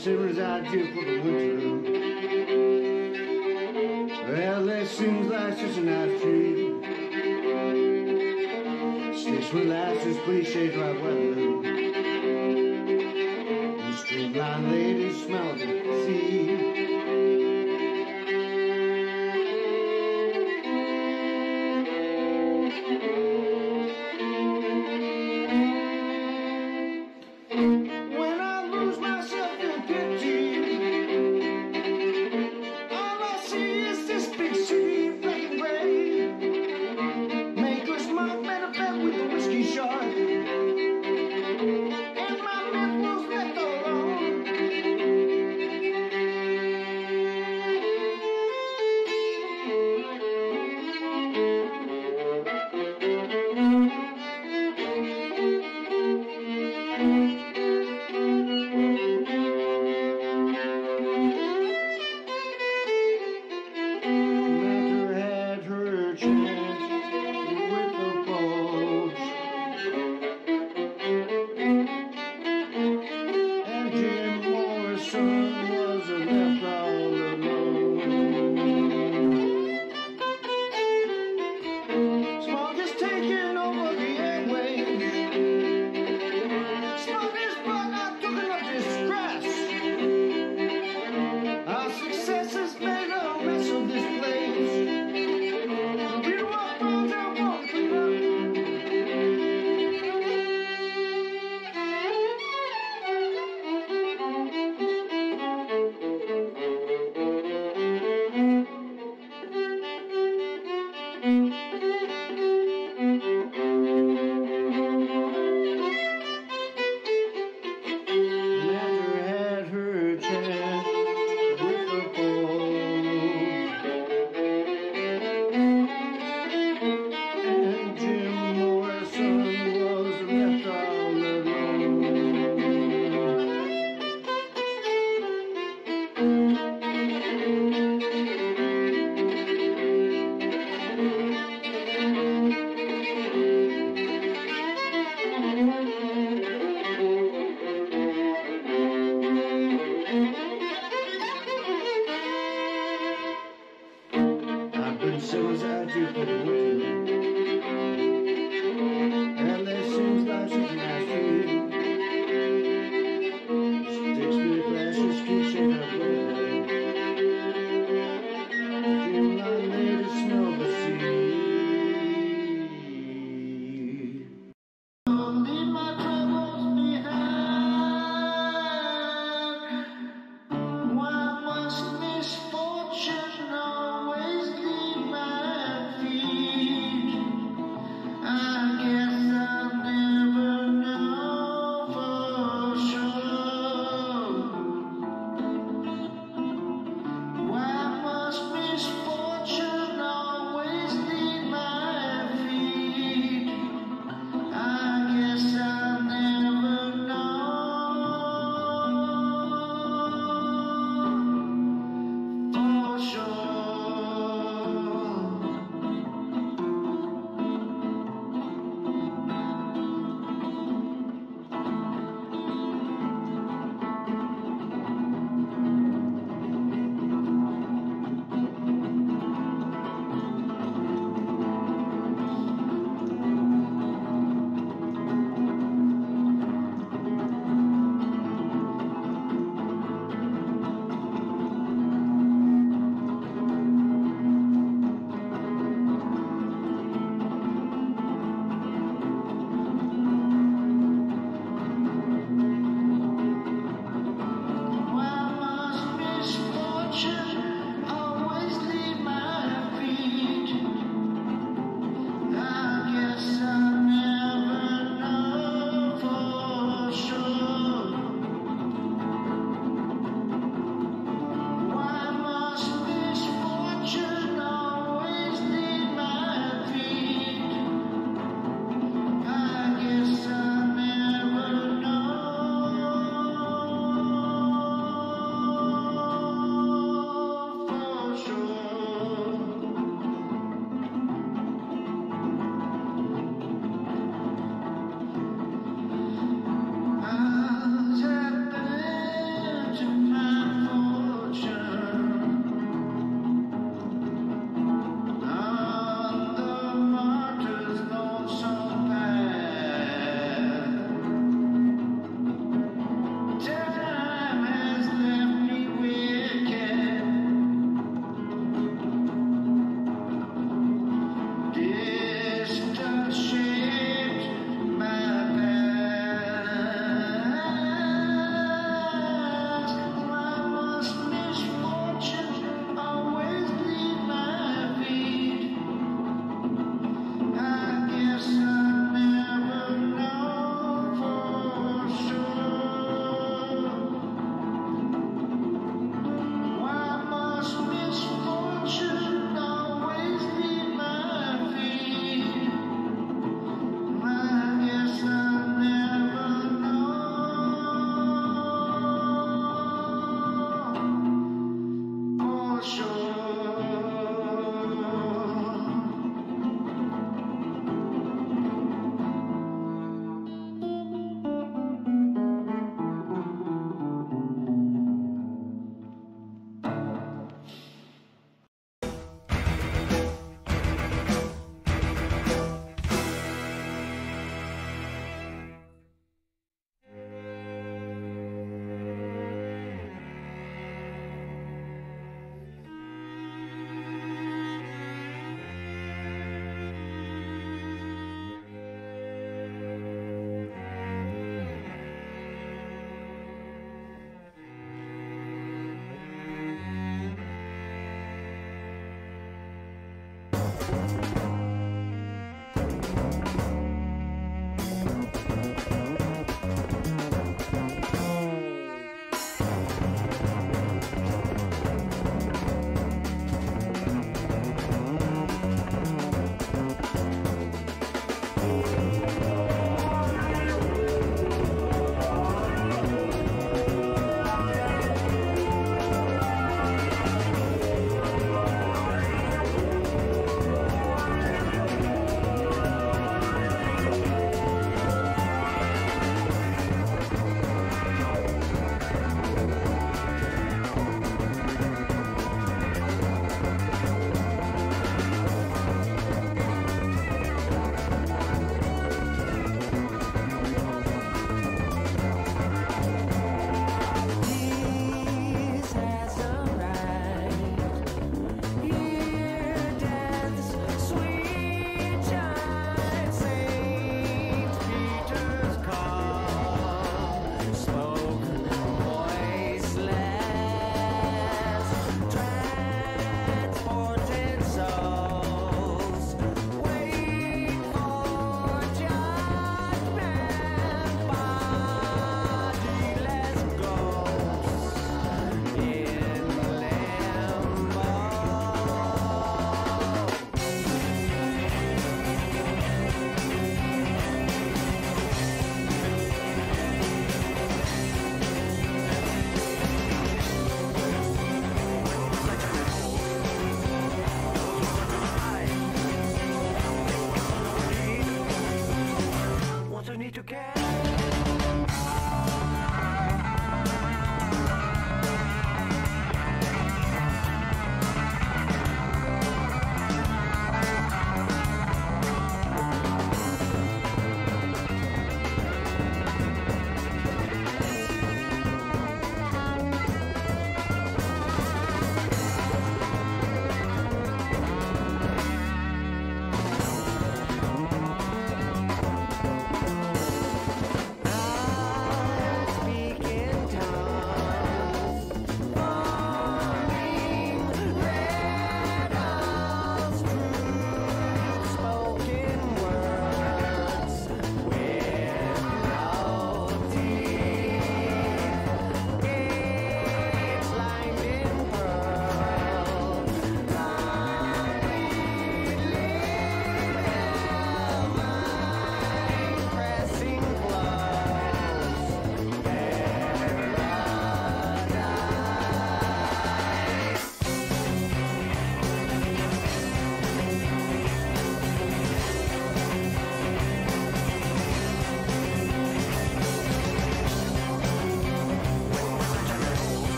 shivers out here for the winter. Well, that seems like such a nice treat. Sticks with please cliche like weather.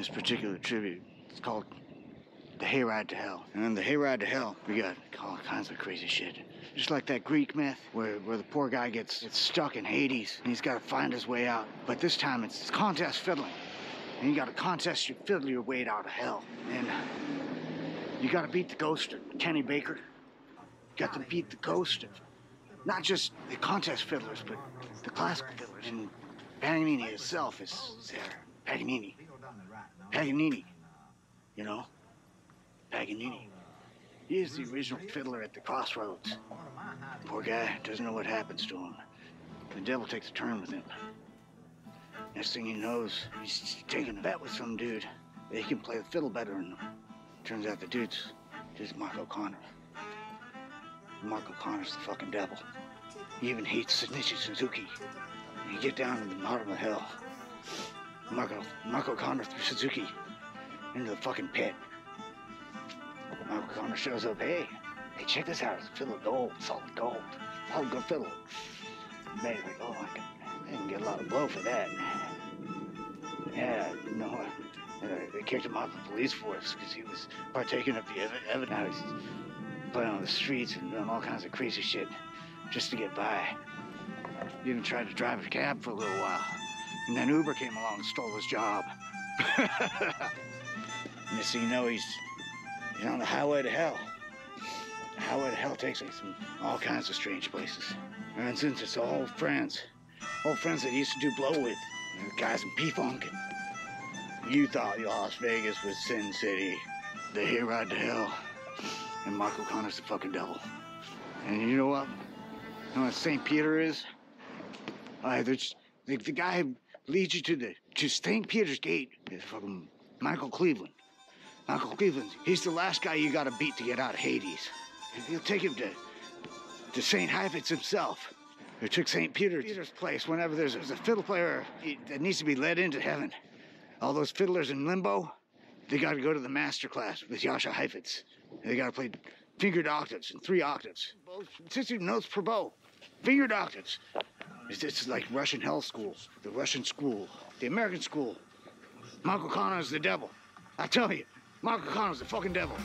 This particular tribute, it's called The Hayride to Hell. And in The Hayride to Hell, we got all kinds of crazy shit. Just like that Greek myth where, where the poor guy gets, gets stuck in Hades and he's got to find his way out. But this time it's contest fiddling. And you got to contest your fiddle your way out of hell. And you got to beat the ghost of Kenny Baker. You got to beat the ghost of not just the contest fiddlers, but the classical fiddlers. And Paganini itself is, there. Paganini. Paganini. You know? Paganini. He is the original fiddler at the crossroads. Poor guy doesn't know what happens to him. The devil takes a turn with him. Next thing he knows, he's taking a bet with some dude that he can play the fiddle better than him. Turns out the dude's just Mark O'Connor. Mark O'Connor's the fucking devil. He even hates Shinichi Suzuki. You get down to the bottom of hell. Marco, Mark O'Connor threw Suzuki into the fucking pit. Mark O'Connor shows up, hey, hey, check this out. It's a fiddle of gold, solid gold. Solid gold fiddle. Man, like, oh, I can, I can get a lot of blow for that. Yeah, no, uh, they kicked him off the police force because he was partaking of the ev- evidence. Playing on the streets and doing all kinds of crazy shit just to get by. He even tried to drive a cab for a little while. And then Uber came along and stole his job. Next thing you know, he's, he's on the highway to hell. The highway to hell takes us all kinds of strange places. And since it's all friends, old friends that he used to do blow with, guys in P-Funk. You thought Las Vegas was Sin City, the Hayride to Hell, and Mark O'Connor's the fucking devil. And you know what? You know what St. Peter is? Uh, the, the guy leads you to the to St. Peter's Gate uh, is fucking Michael Cleveland. Michael Cleveland, he's the last guy you gotta beat to get out of Hades. He'll take him to to St. Heifetz himself, who took St. Peter's, Peter's place whenever there's, there's a fiddle player that needs to be led into heaven. All those fiddlers in limbo, they gotta go to the master class with Yasha Heifetz. They gotta play fingered octaves and three octaves. 60 notes per bow. Fingered octaves. It's, it's like Russian hell school, the Russian school, the American school. Michael O'Connor is the devil. I tell you, Michael Mark O'Connor's the fucking devil.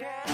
Yeah.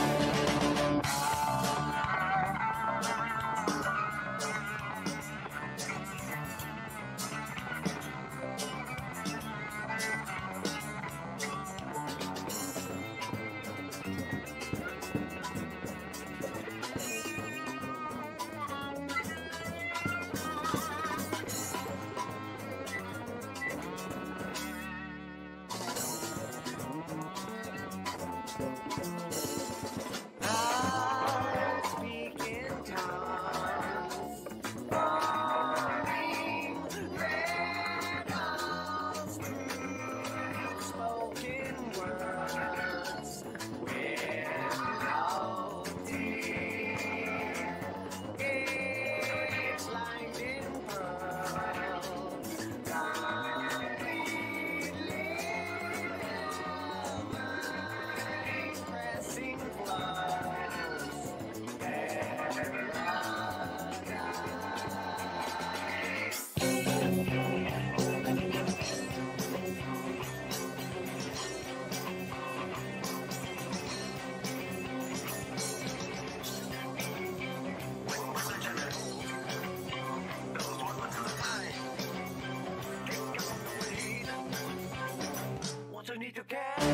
Yeah.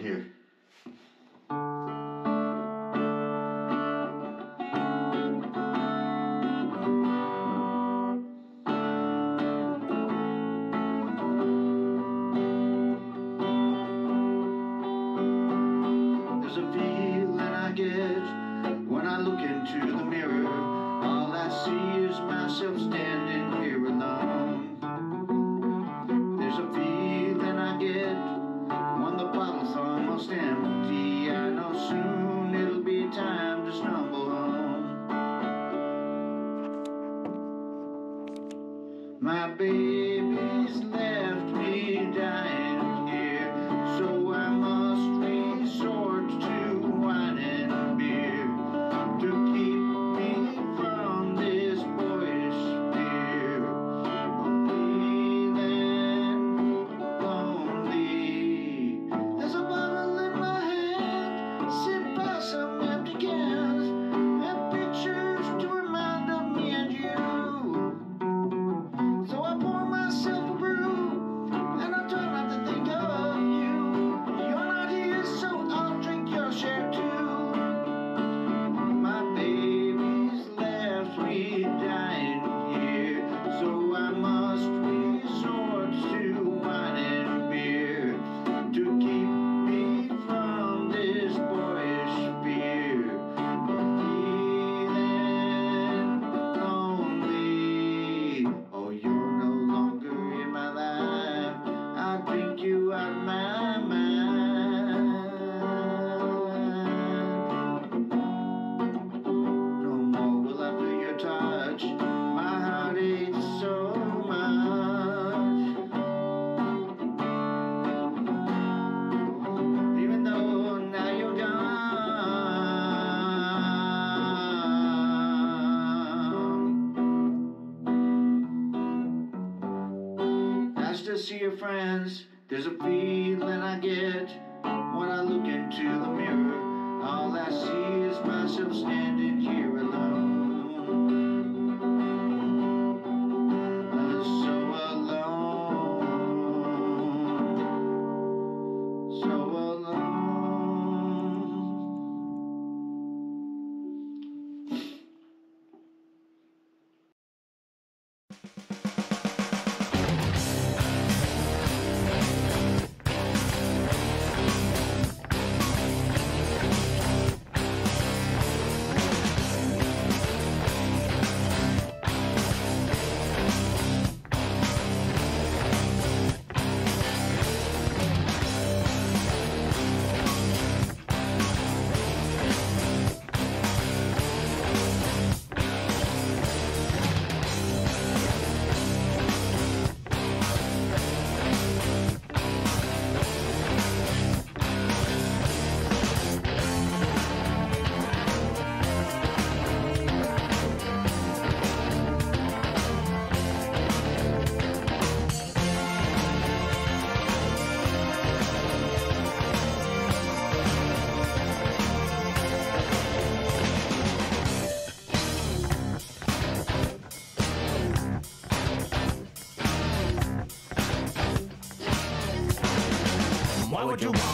here. Friends. There's a feeling would you want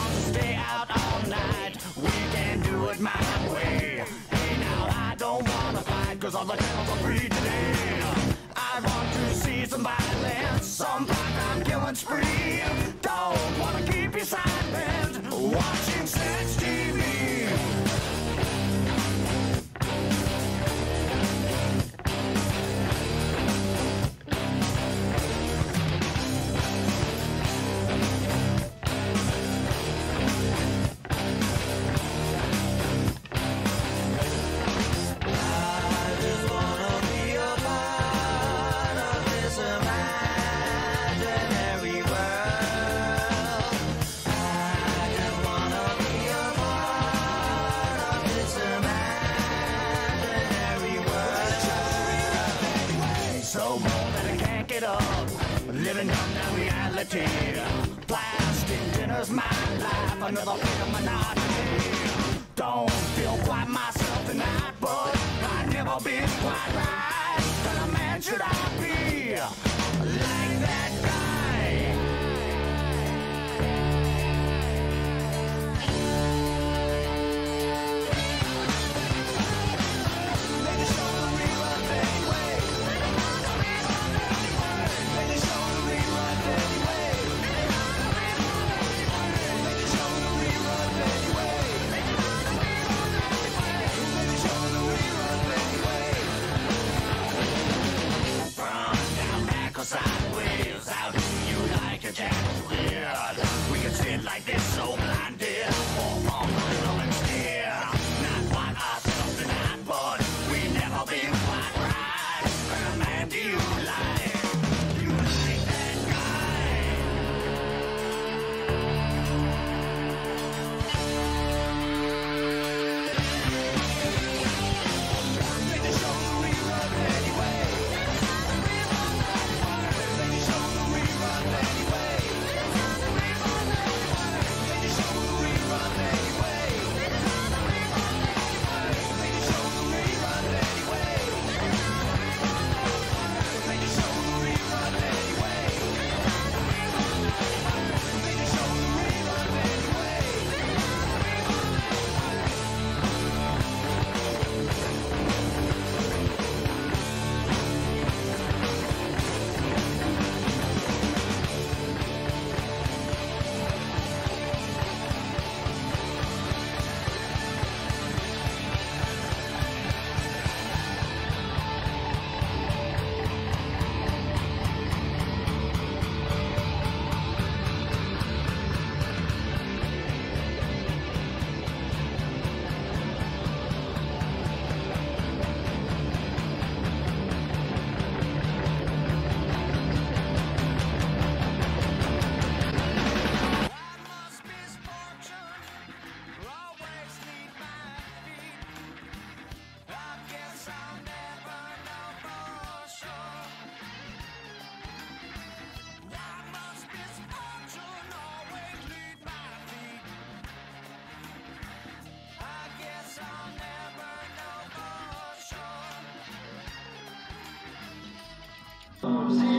Positions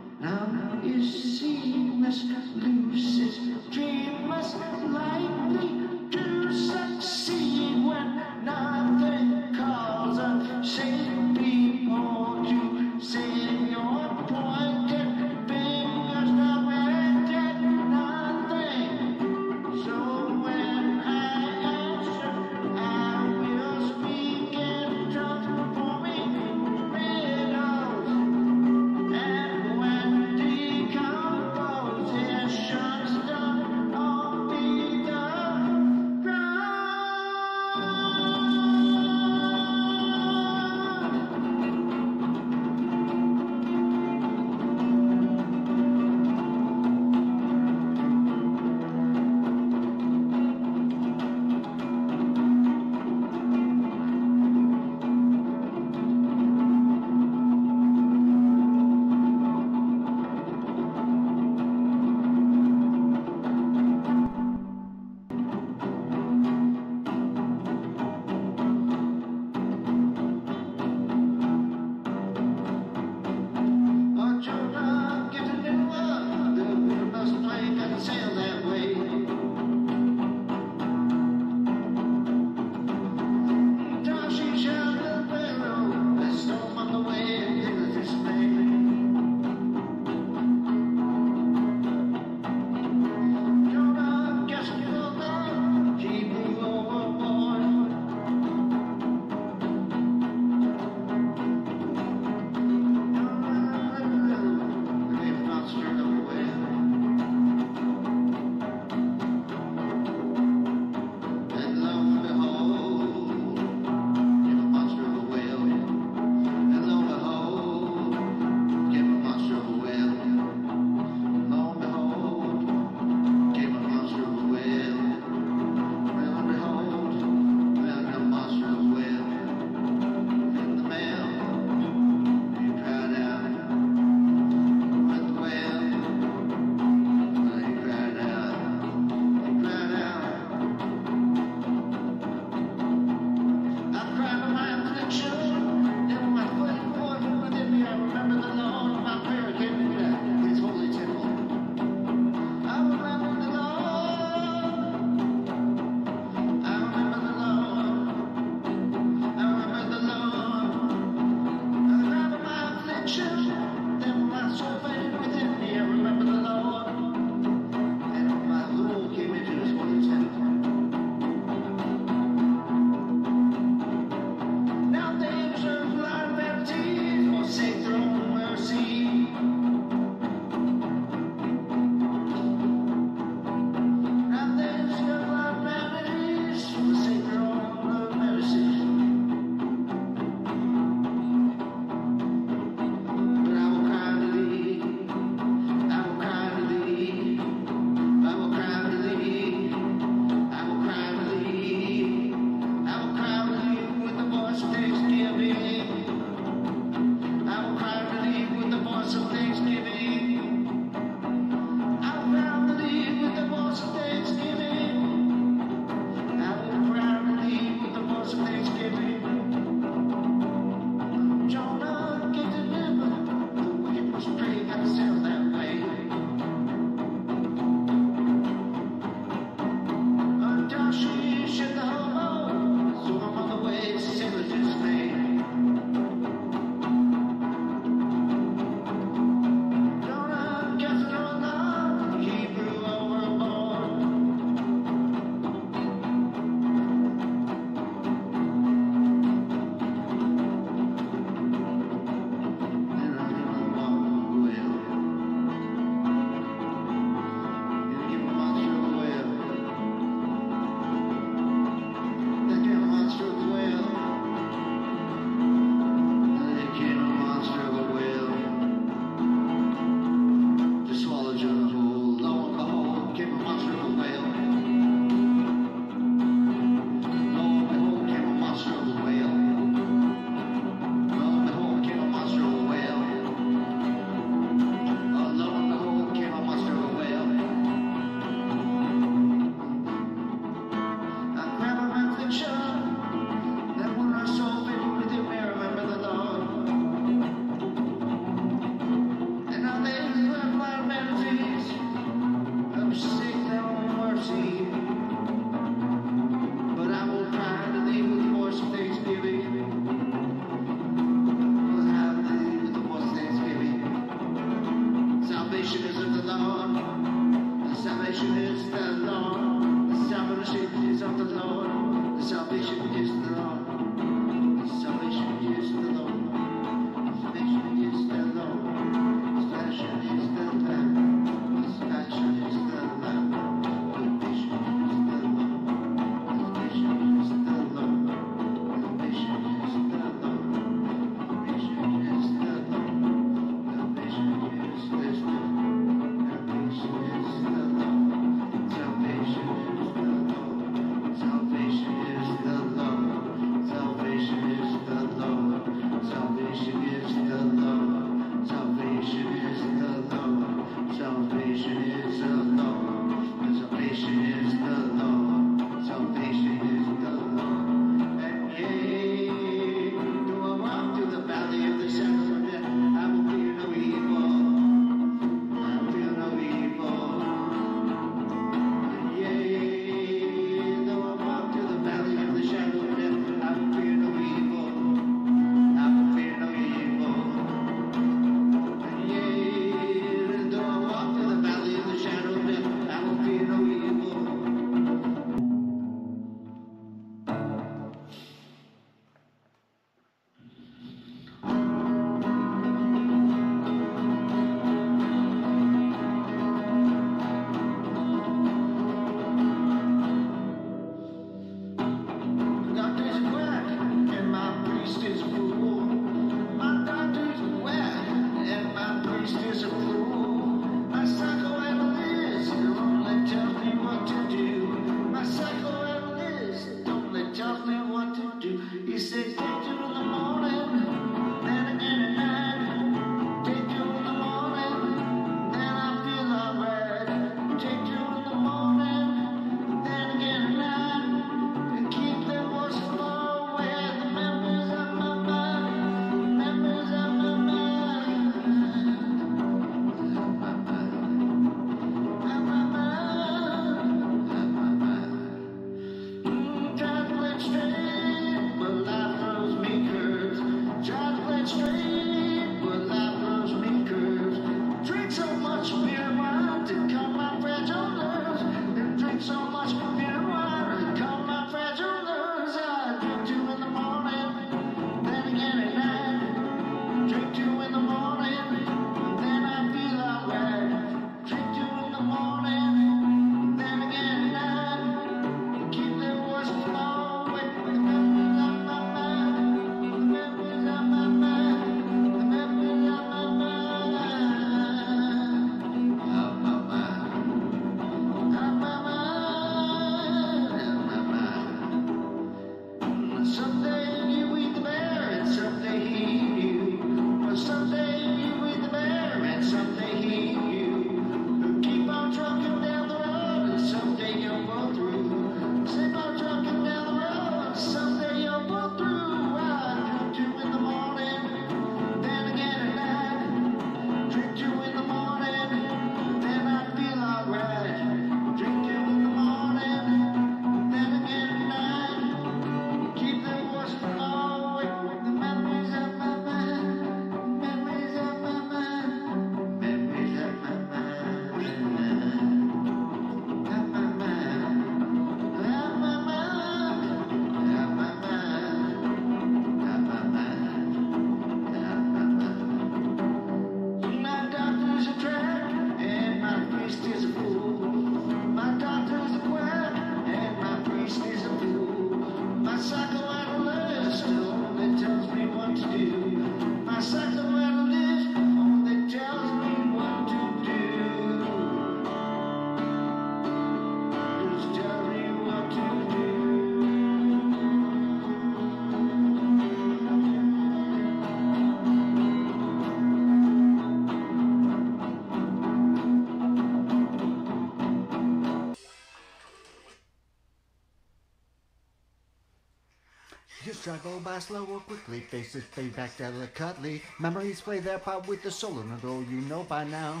You struggle by slow or quickly, faces fade back delicately. Memories play their part with the soul, and all you know by now.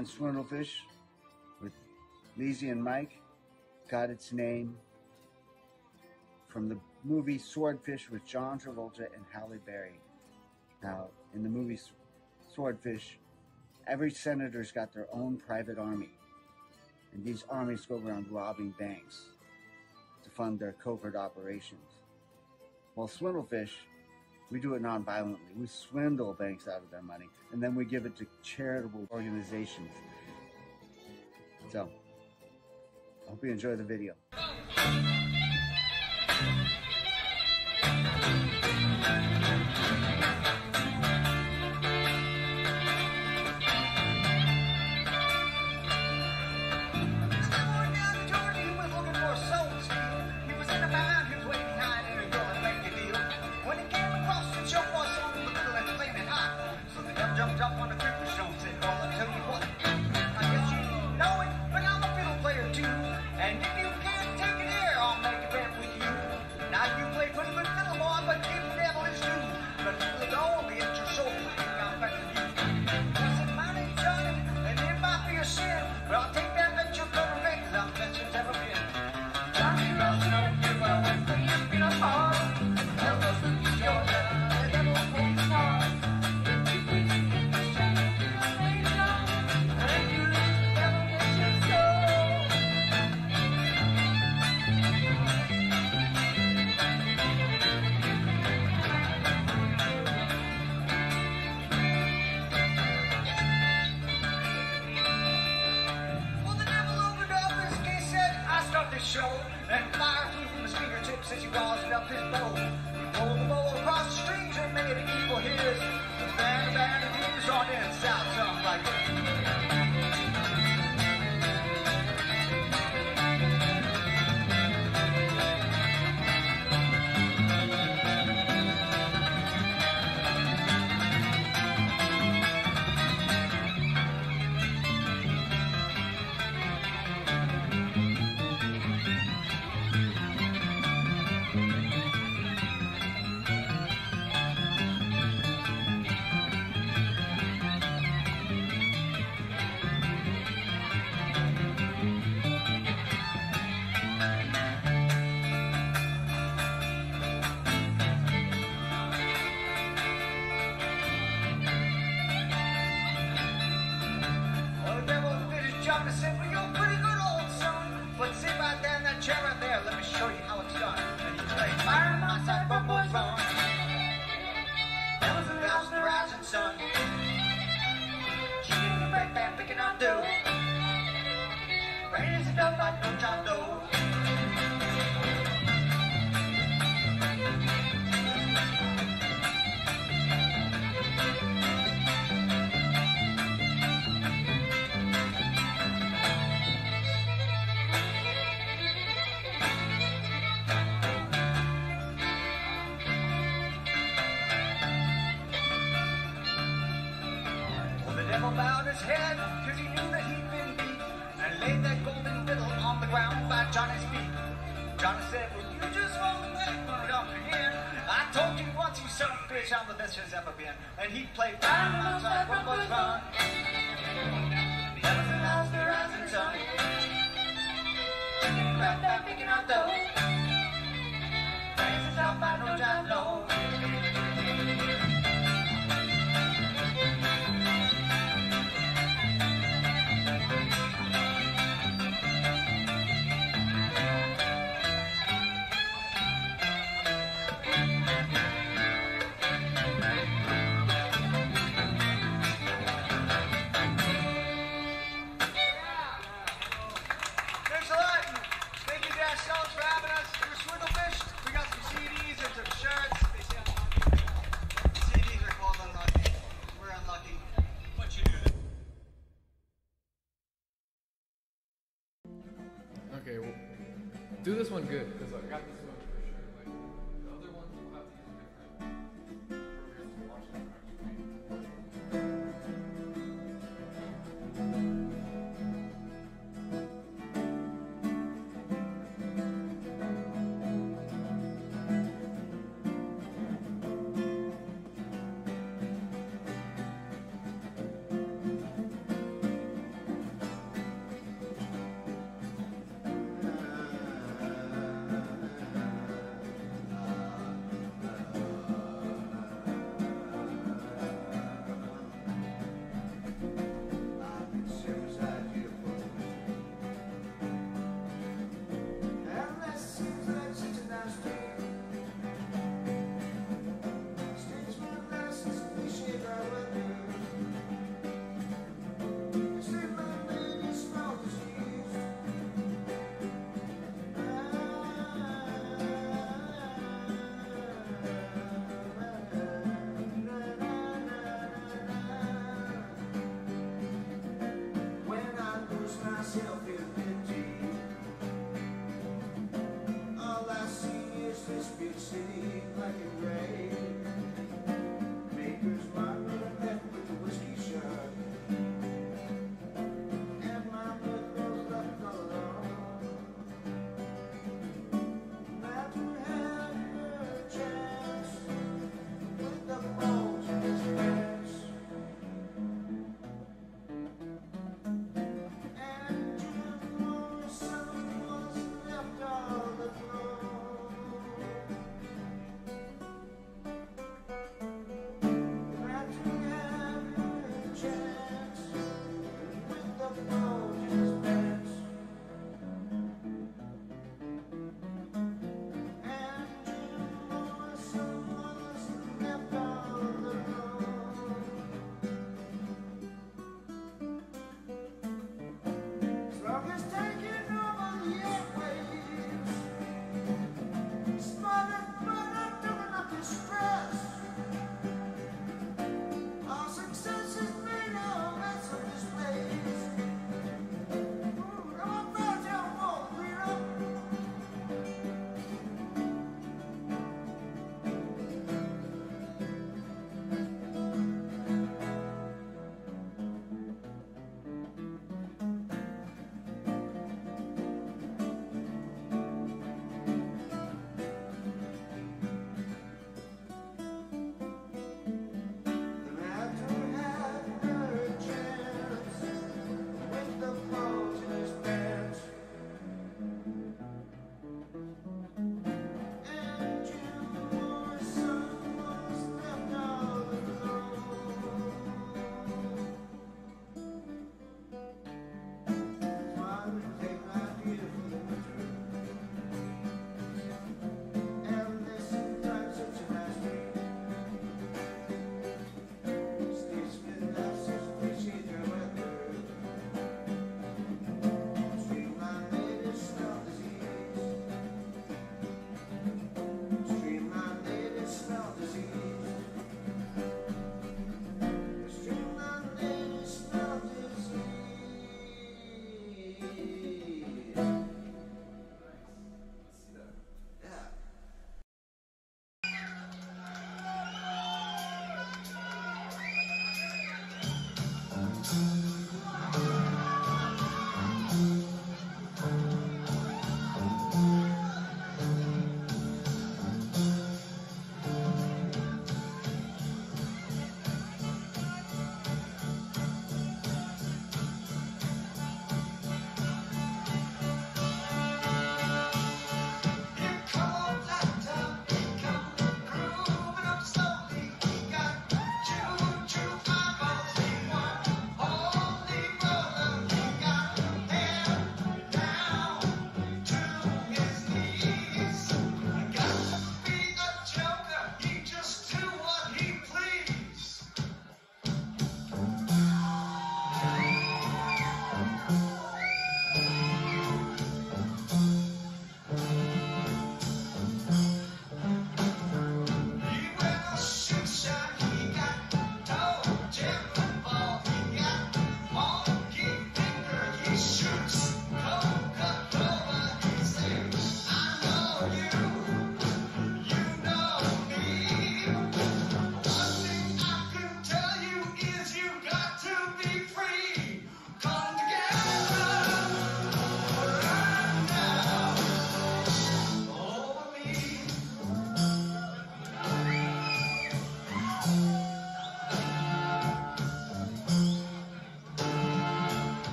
Grand Swindlefish with Lizzie and Mike got its name from the movie Swordfish with John Travolta and Halle Berry. Now, in the movie Swordfish, every senator's got their own private army. And these armies go around robbing banks to fund their covert operations. While Swindlefish we do it nonviolently. We swindle banks out of their money, and then we give it to charitable organizations. So, I hope you enjoy the video.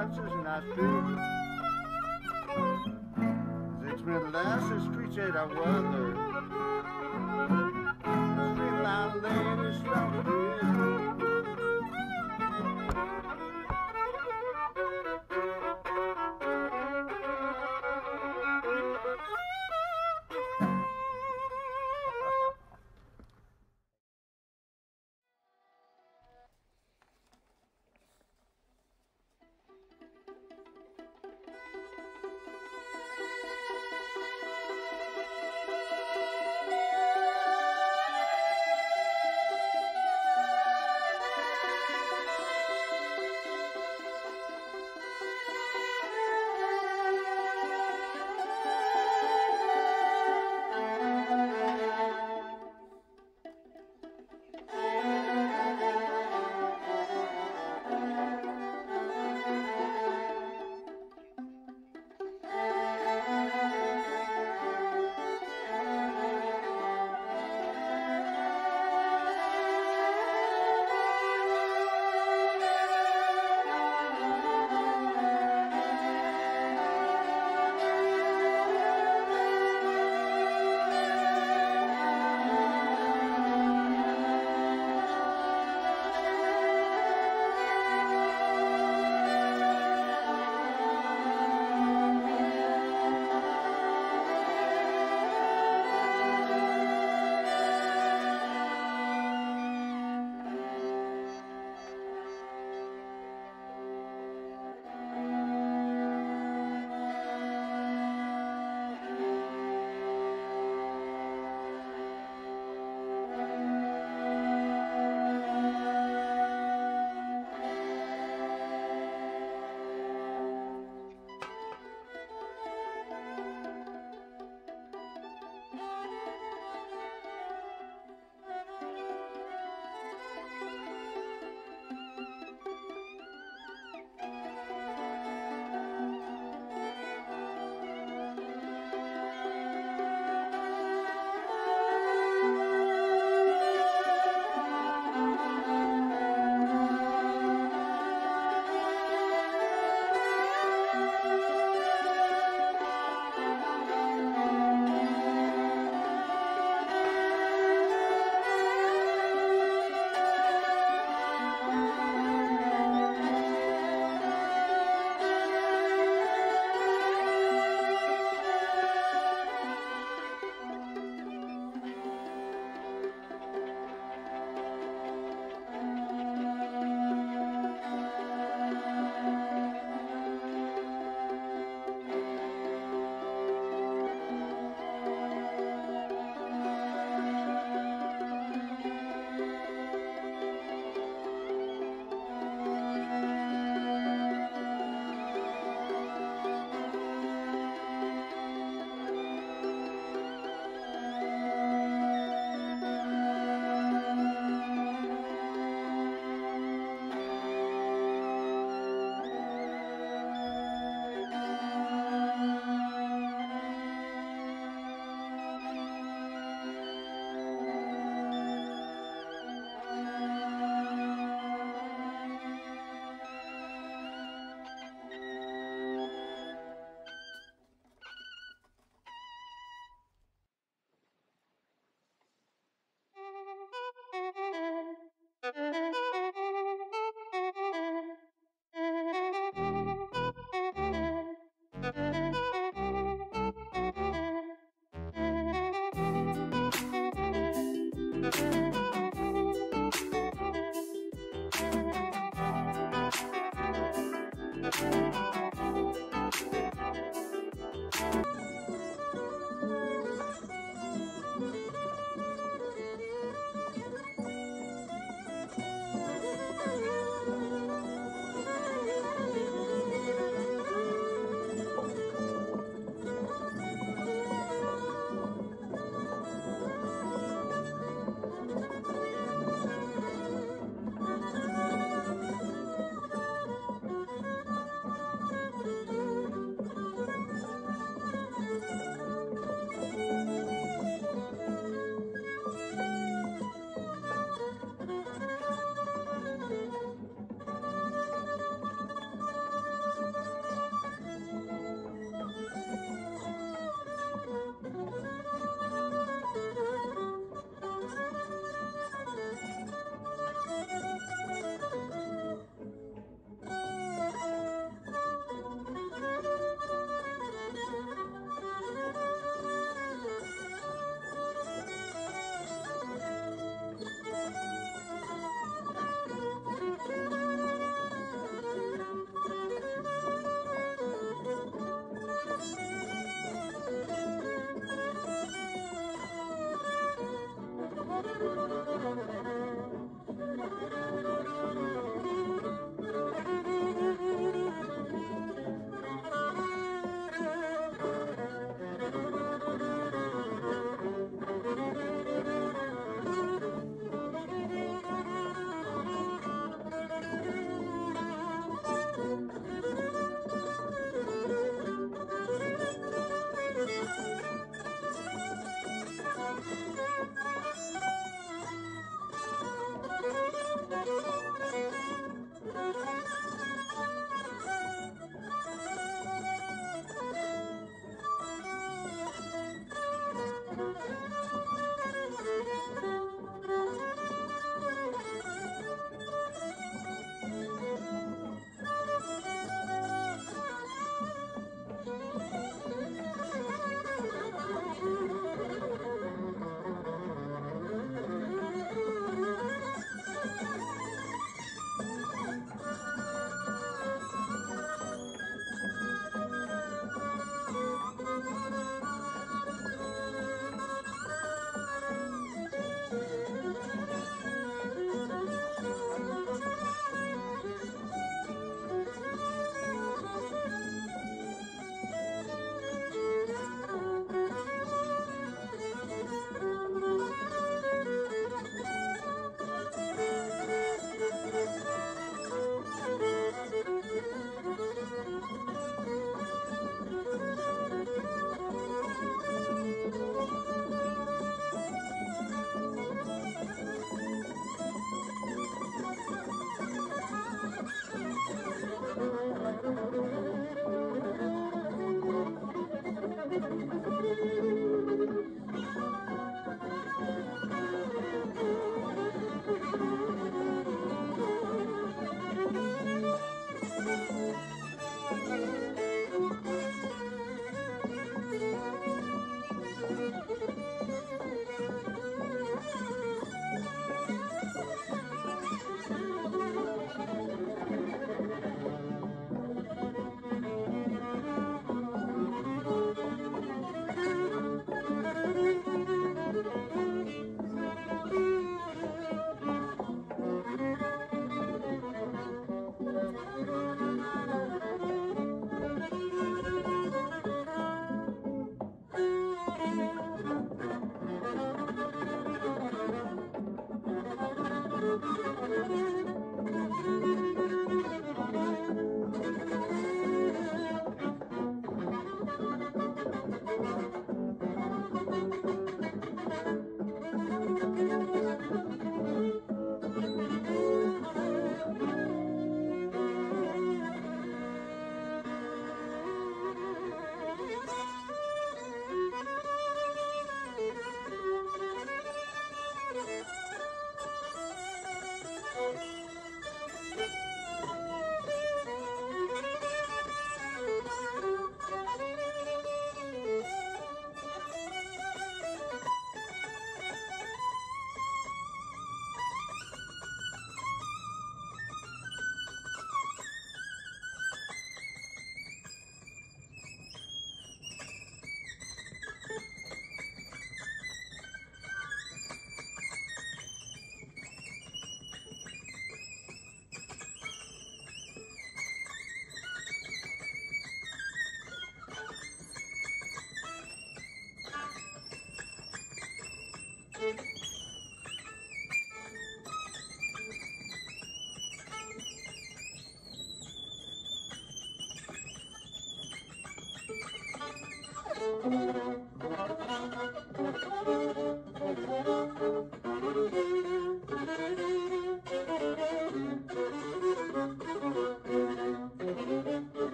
See like such a nice trip. Six minutes last the streets at our weather.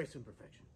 Embrace imperfection.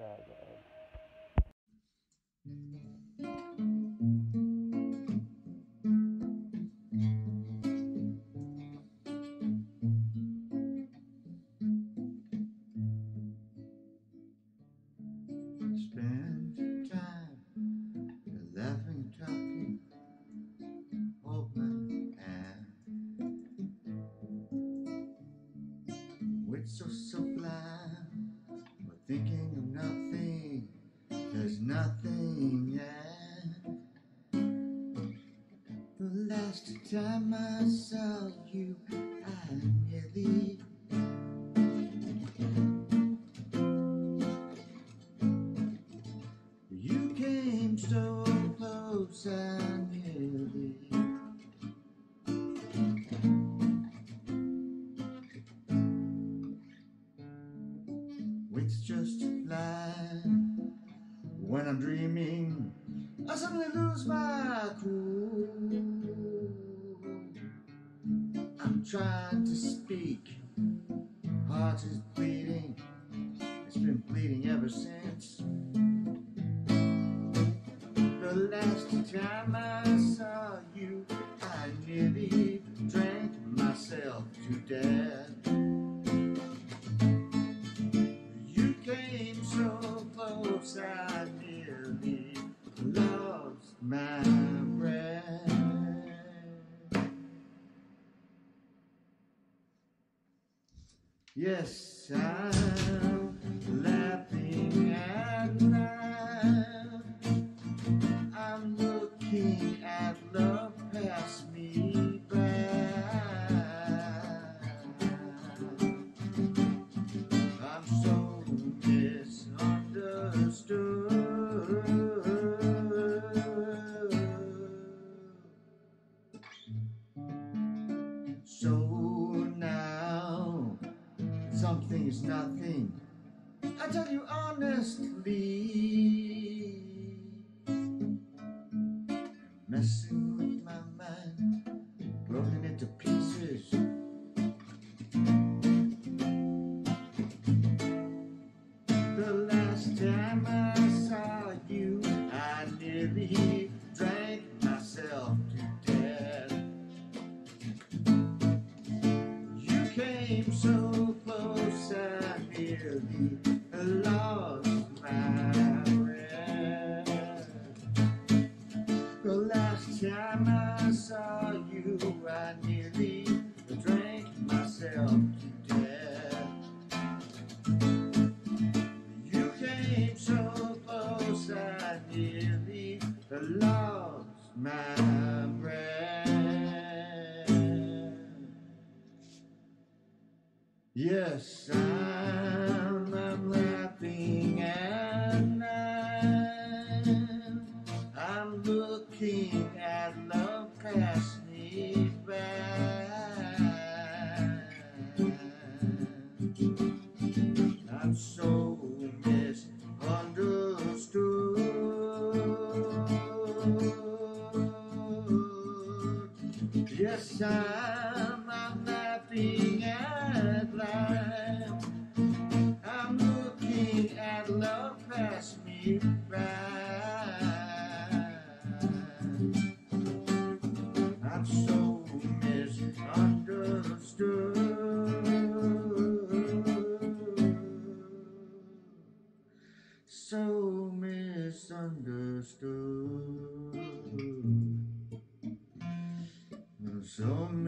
Yeah, go time I saw you,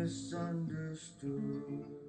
misunderstood.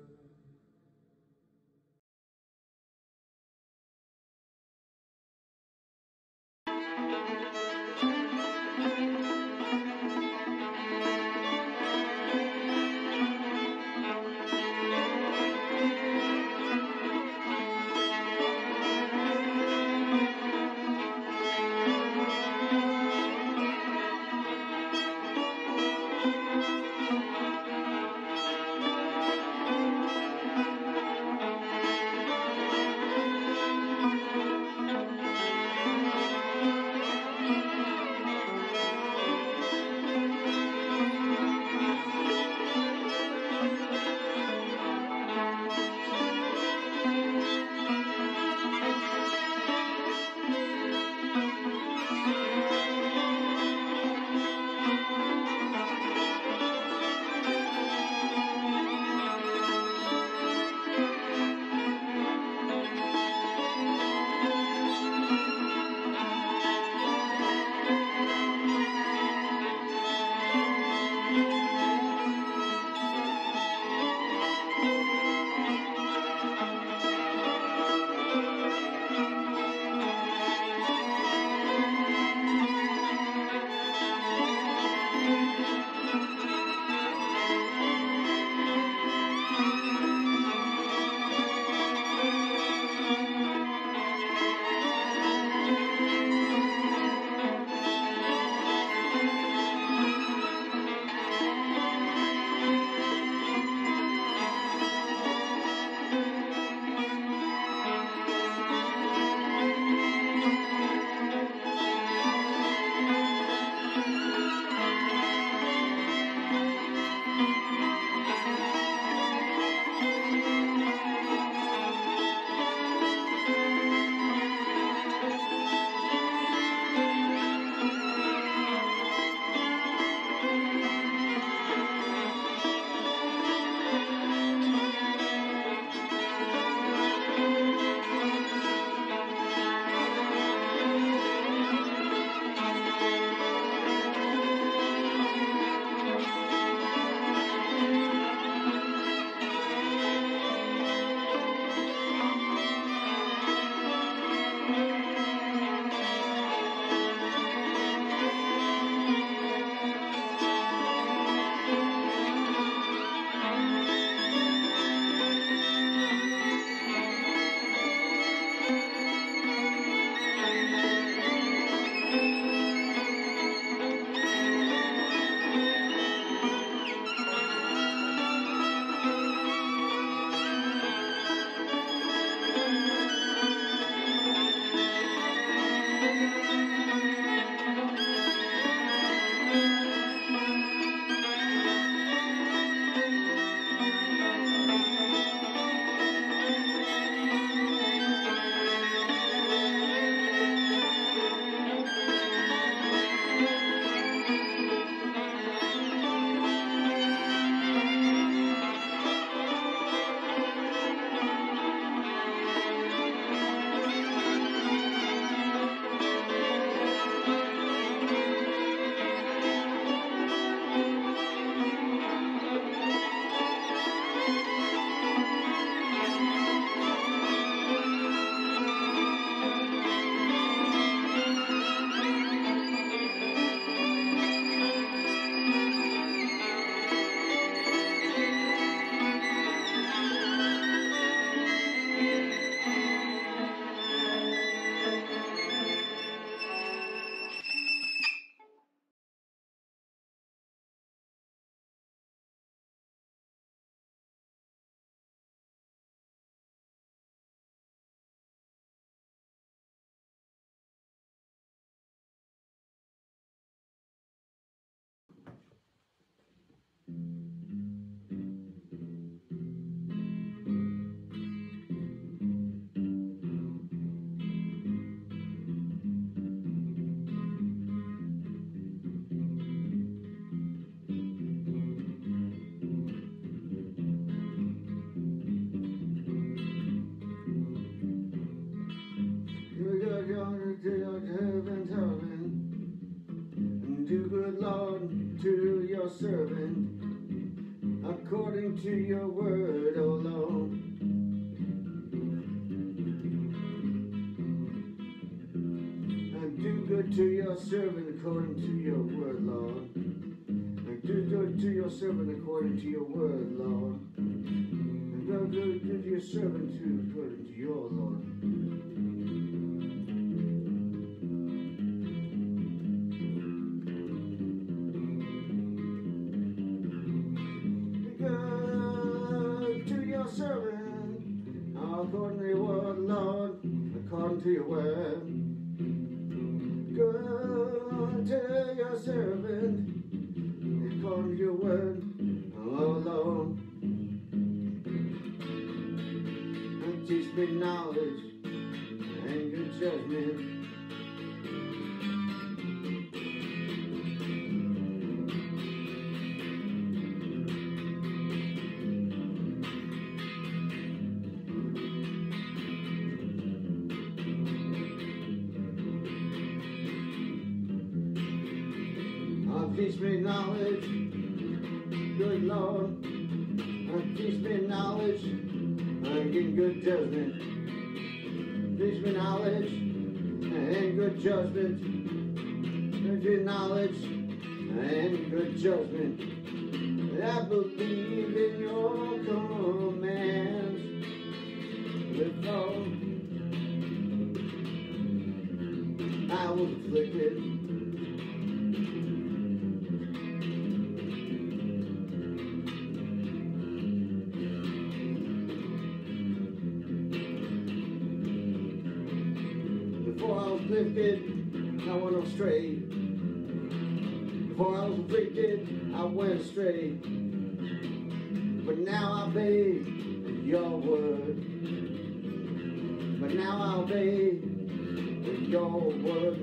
Went astray. But now I obey your word. But now I obey your word.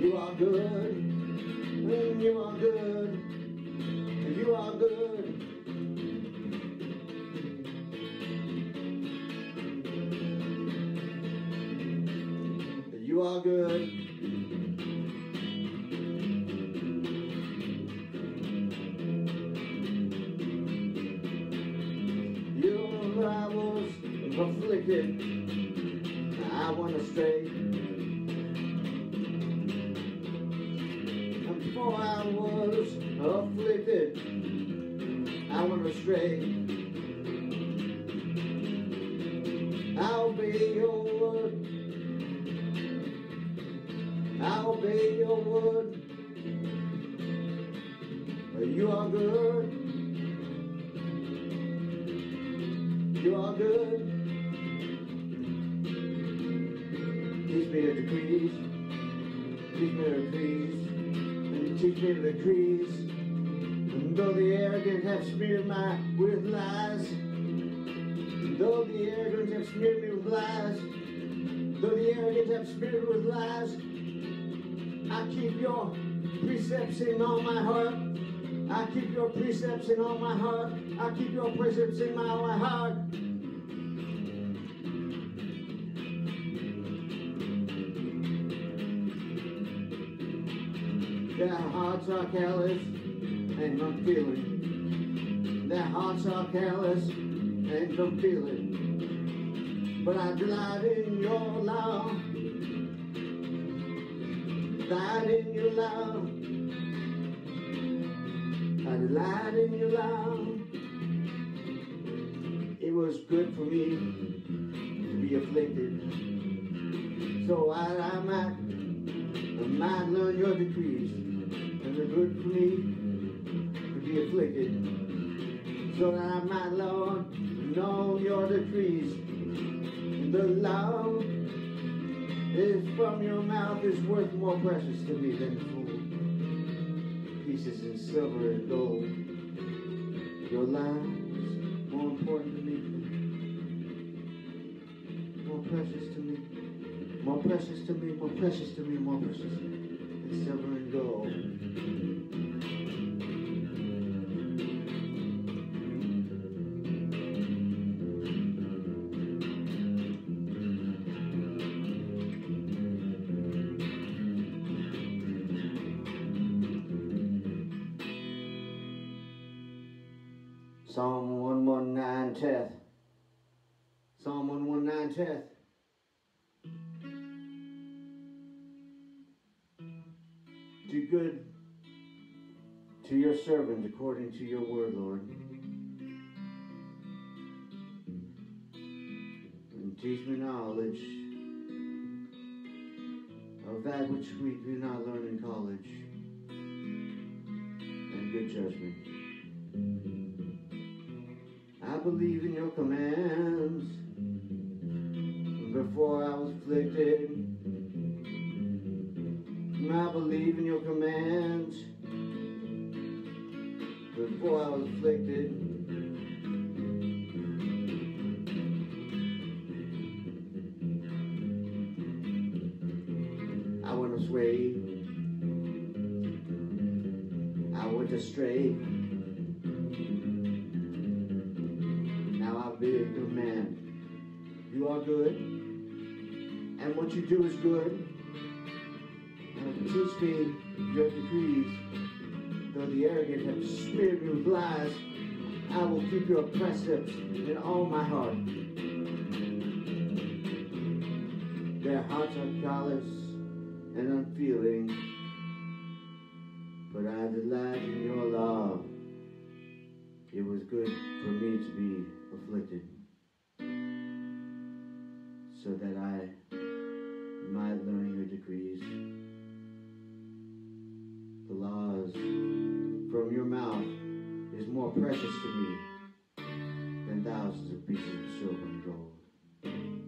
You are good. and You are good. and You are good. You are good. And before I was afflicted, I went astray. I'll obey your word. I'll obey your word. You are good. Smeared me with lies, I keep your precepts in all my heart. I keep your precepts in all my heart. I keep your precepts in my, my heart. Their hearts are callous and unfeeling. Their hearts are callous and unfeeling. But I delight in your law. Delight in your love. I delight in your love. It was good for me to be afflicted. So I, I might, I might learn your decrees. And it's good for me to be afflicted. So that I might, Lord, know your decrees. The love is from your mouth is worth more precious to me than gold. Pieces in silver and gold. Your lives more important to me. More precious to me. More precious to me, more precious to me, more precious than silver and gold. Psalm 119 teth. Psalm 119 teth. Do good to your servant according to your word, Lord. And teach me knowledge of that which we do not learn in college, and good judgment. I believe in your commands. Before I was afflicted, I believe in your commands. Before I was afflicted, are good, and what you do is good. And teach me your decrees. Though the arrogant have smeared me with lies, I will keep your precepts in all my heart. Their hearts are callous and unfeeling, but I delight in your law. It was good for me to be afflicted, so that I might learn your decrees. The laws from your mouth is more precious to me than thousands of pieces of silver and gold.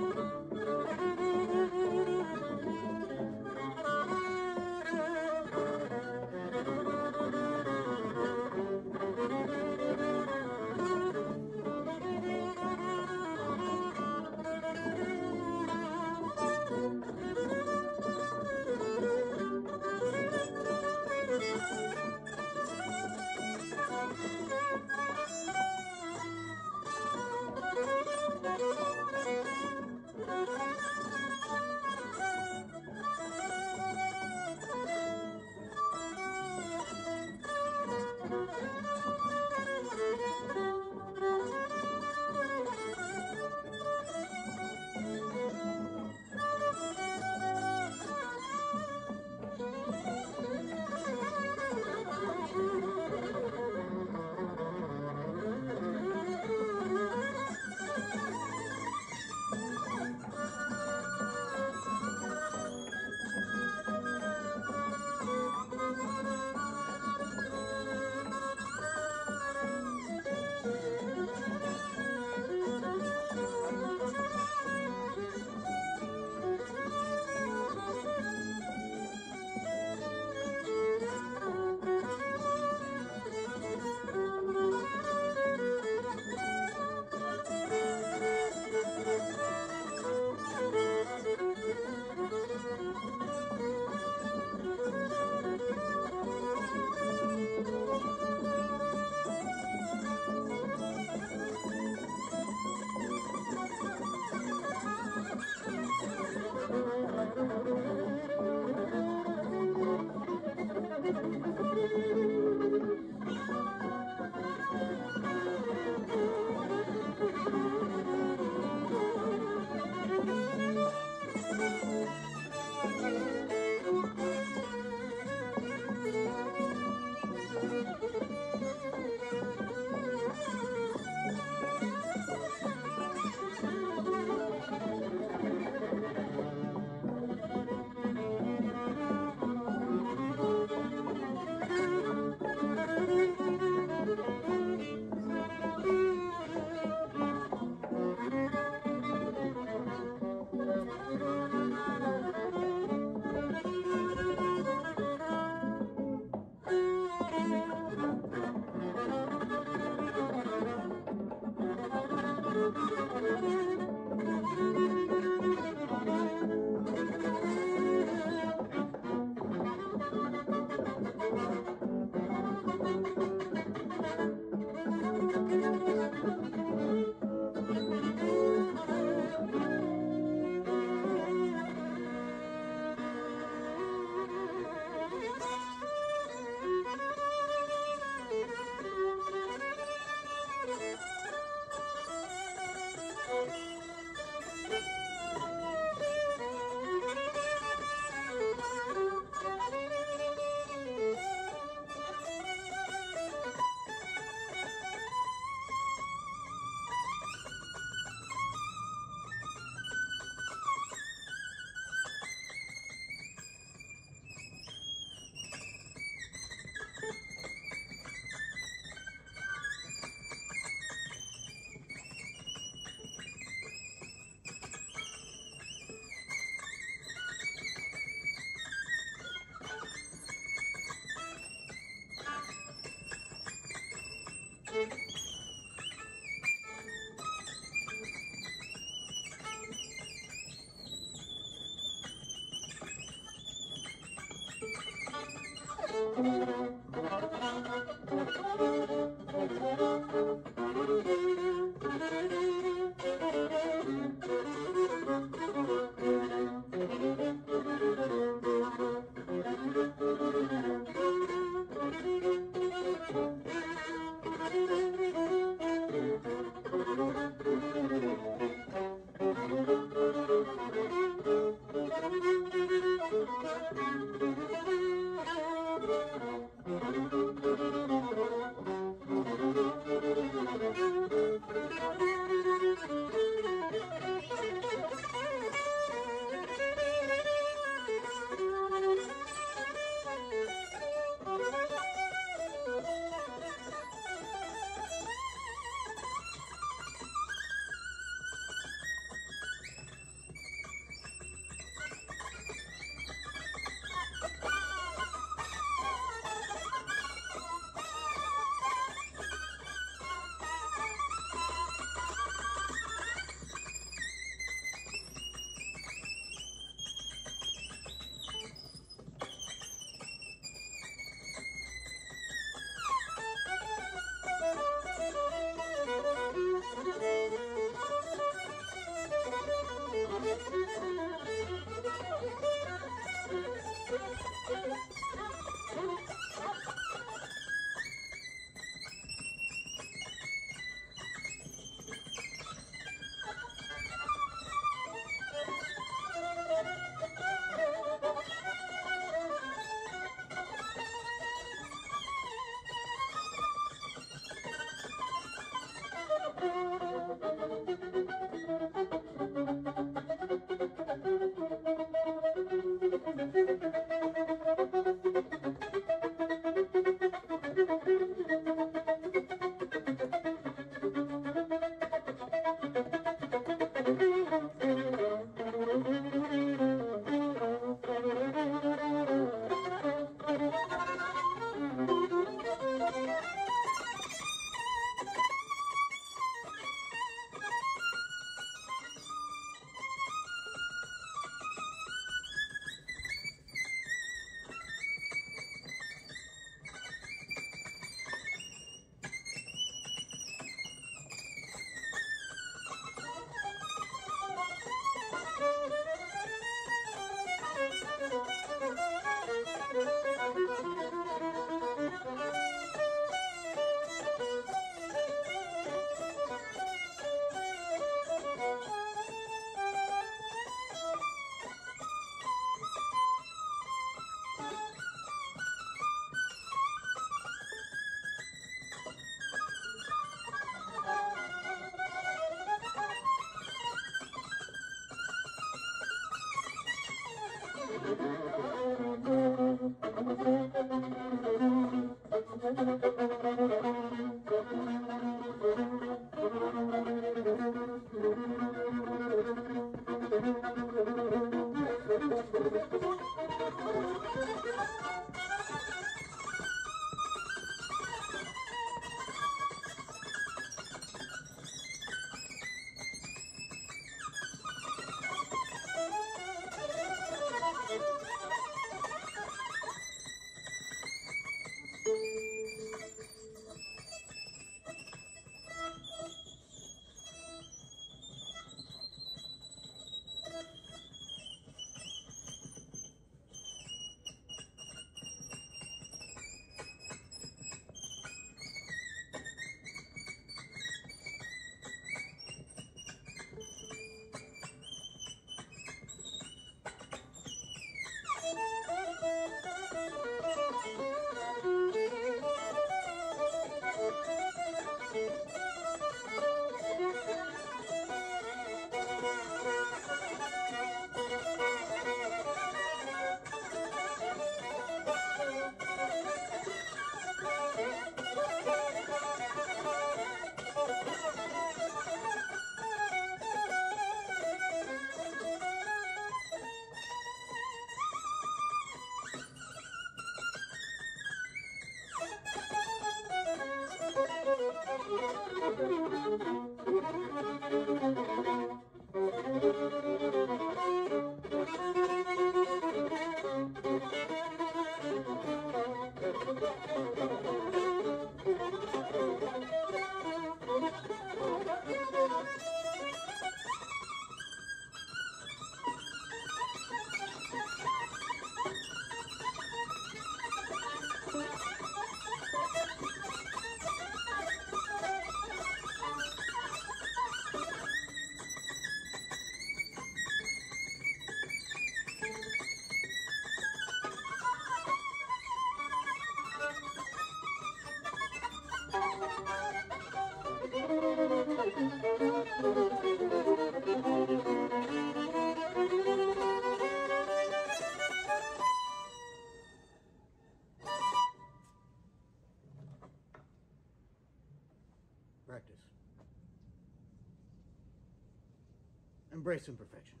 Embrace imperfection.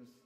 Us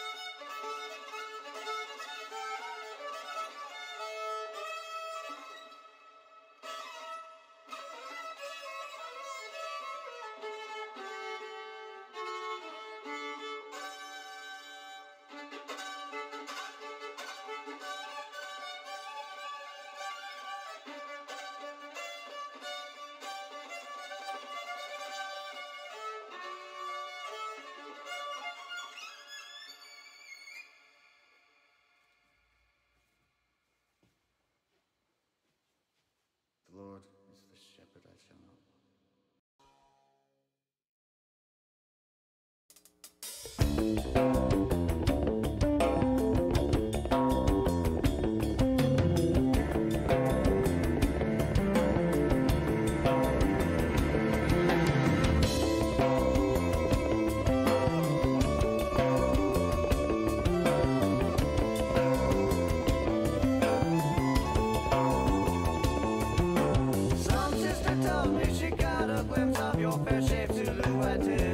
glimpse of your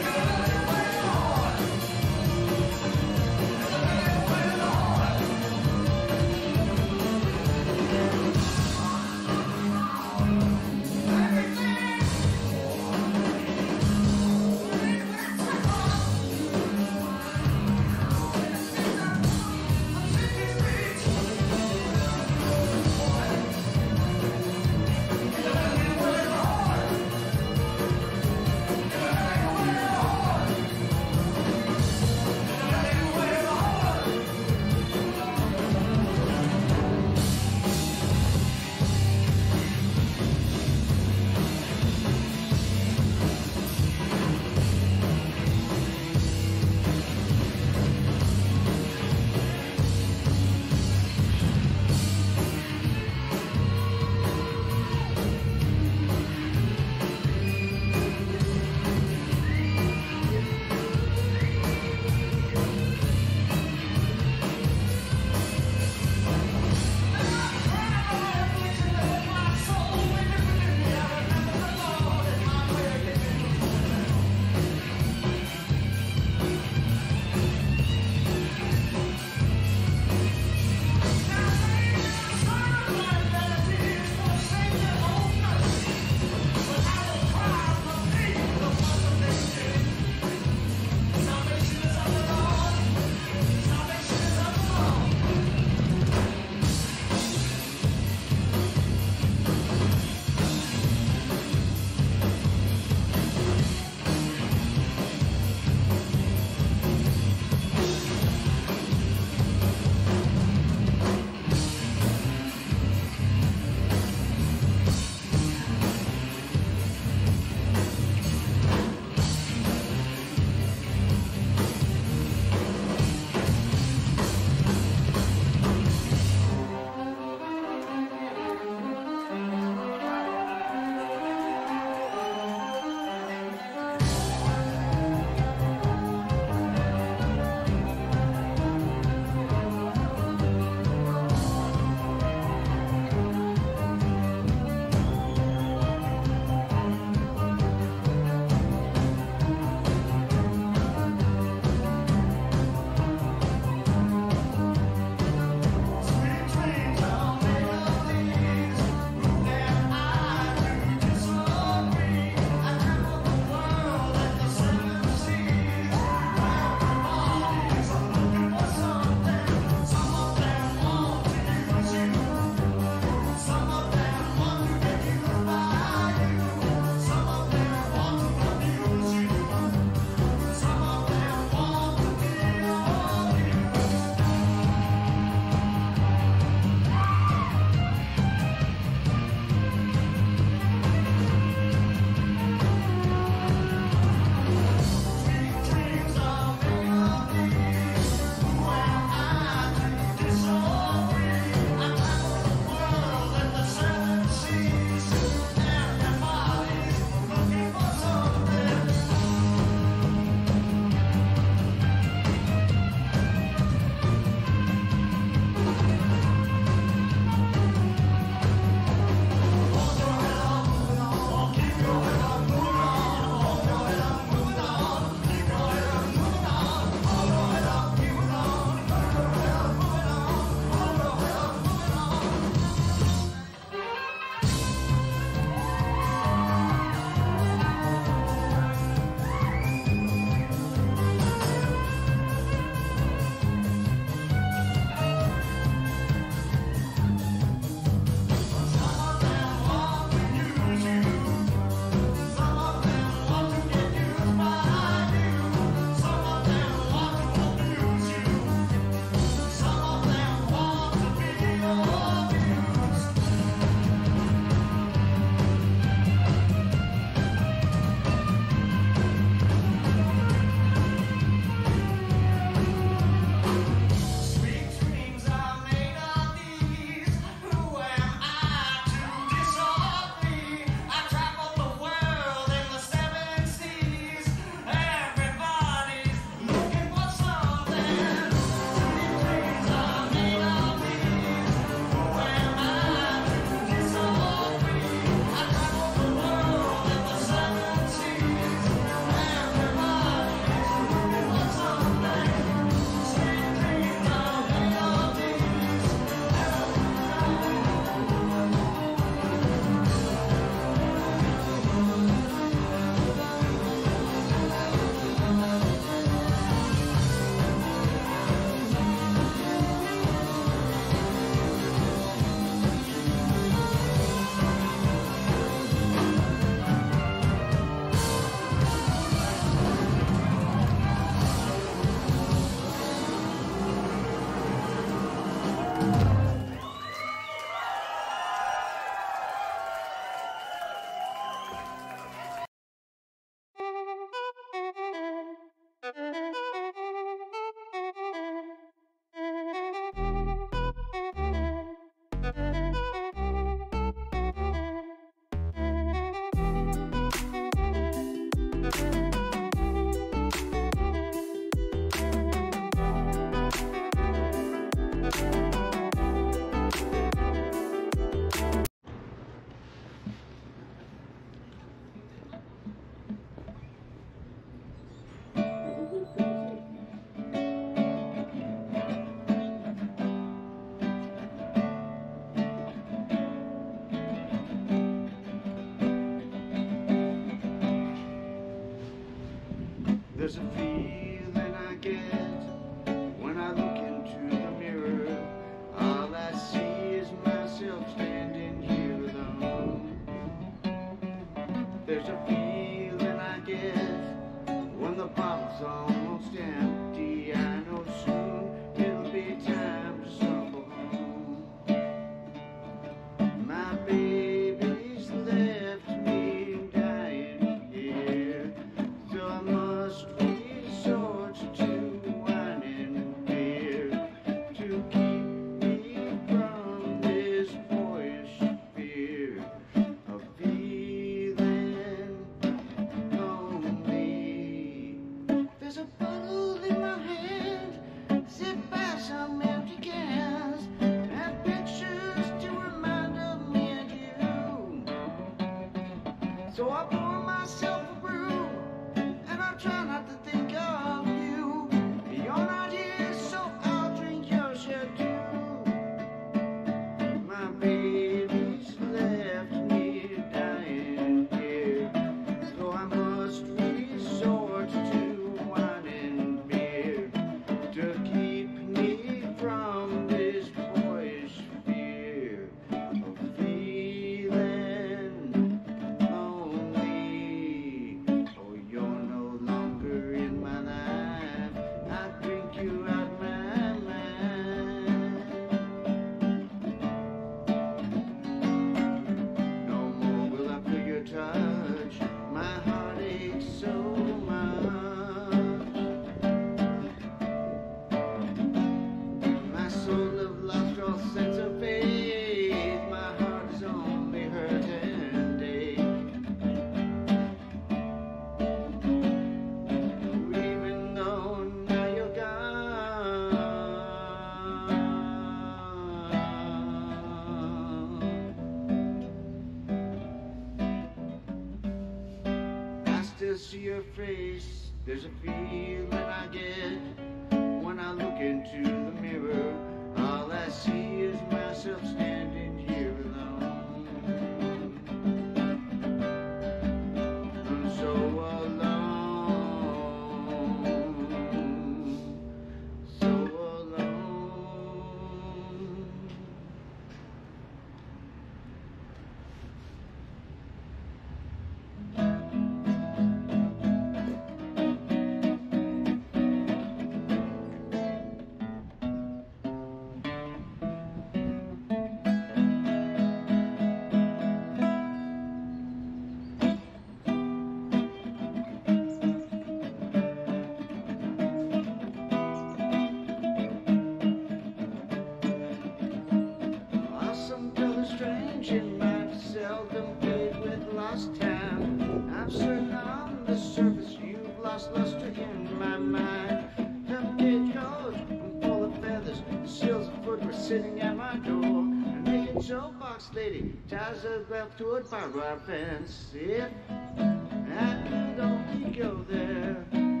I've certain on the surface you've lost luster in my mind. Half cage goes, I'm full of feathers, the seals of foot were sitting at my door. A naked show box lady ties herself to a barbed wire fence. If I could only go there.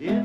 Yeah.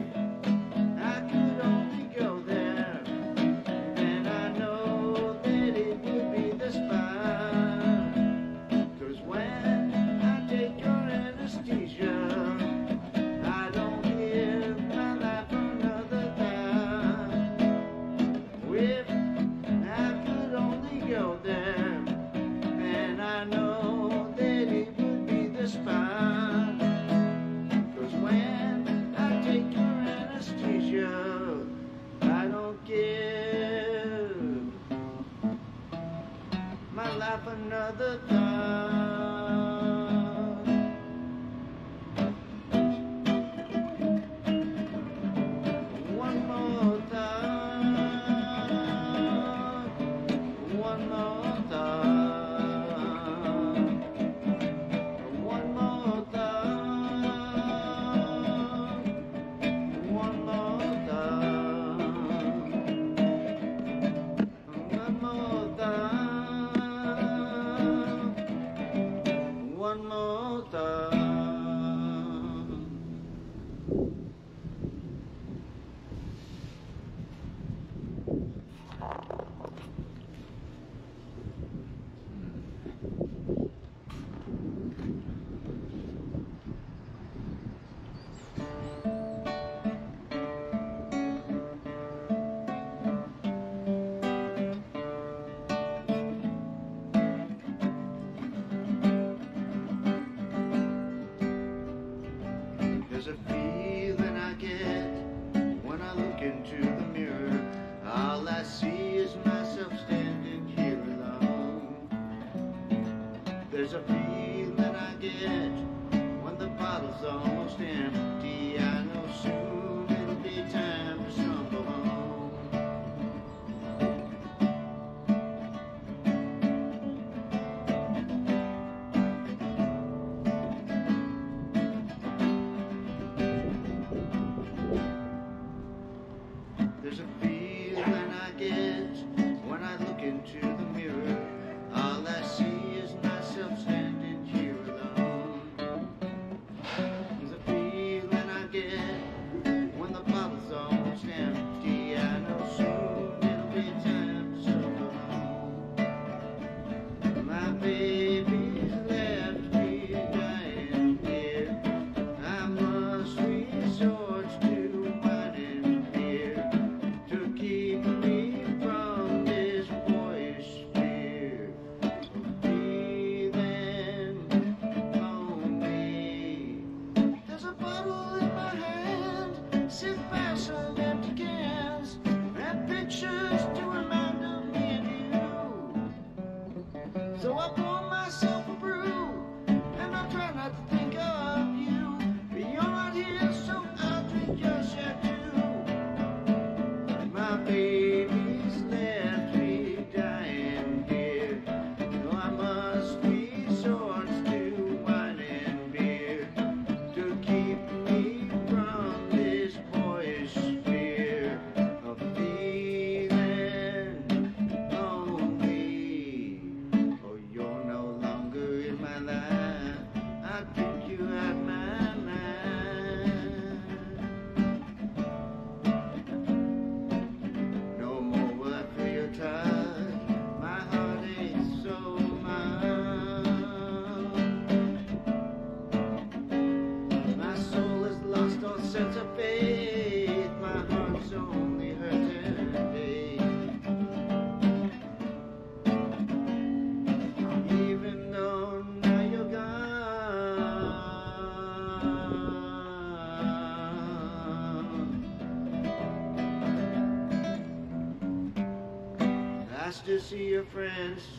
See your friends.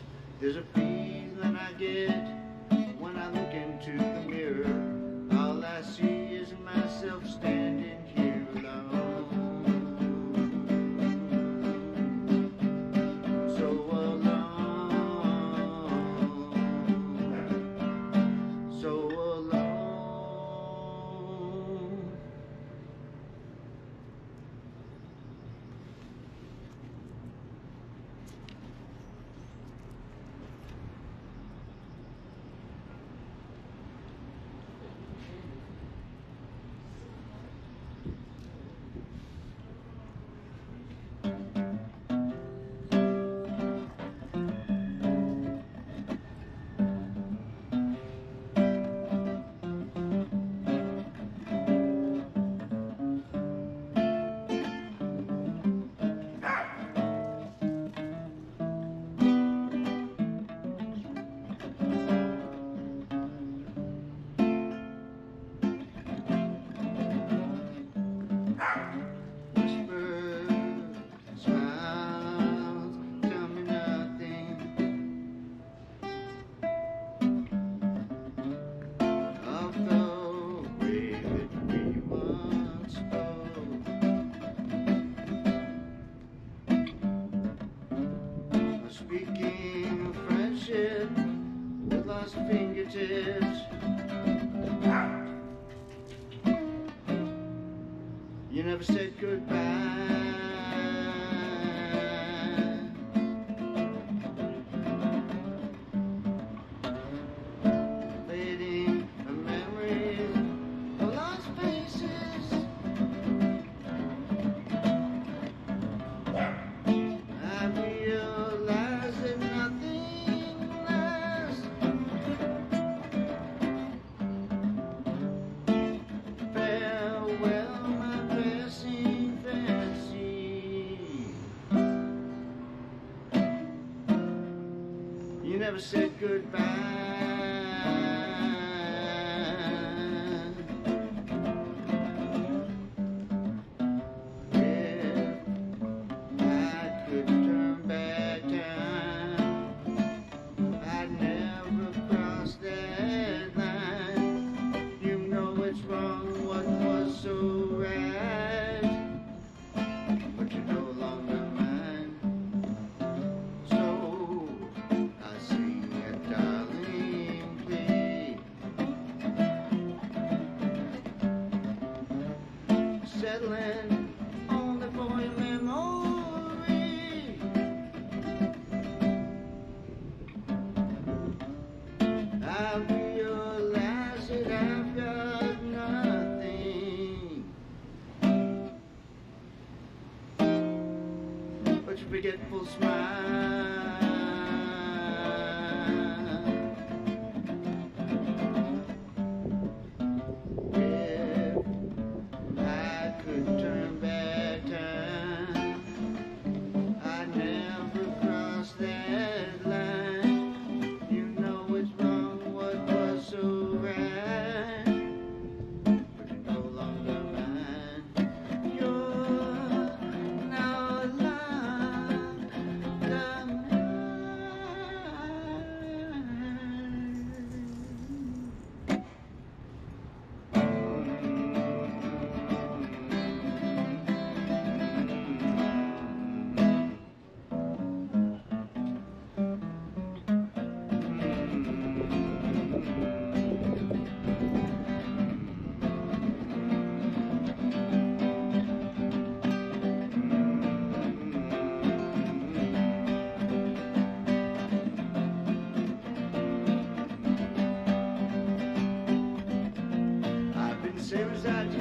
Never never said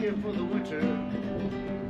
here for the winter.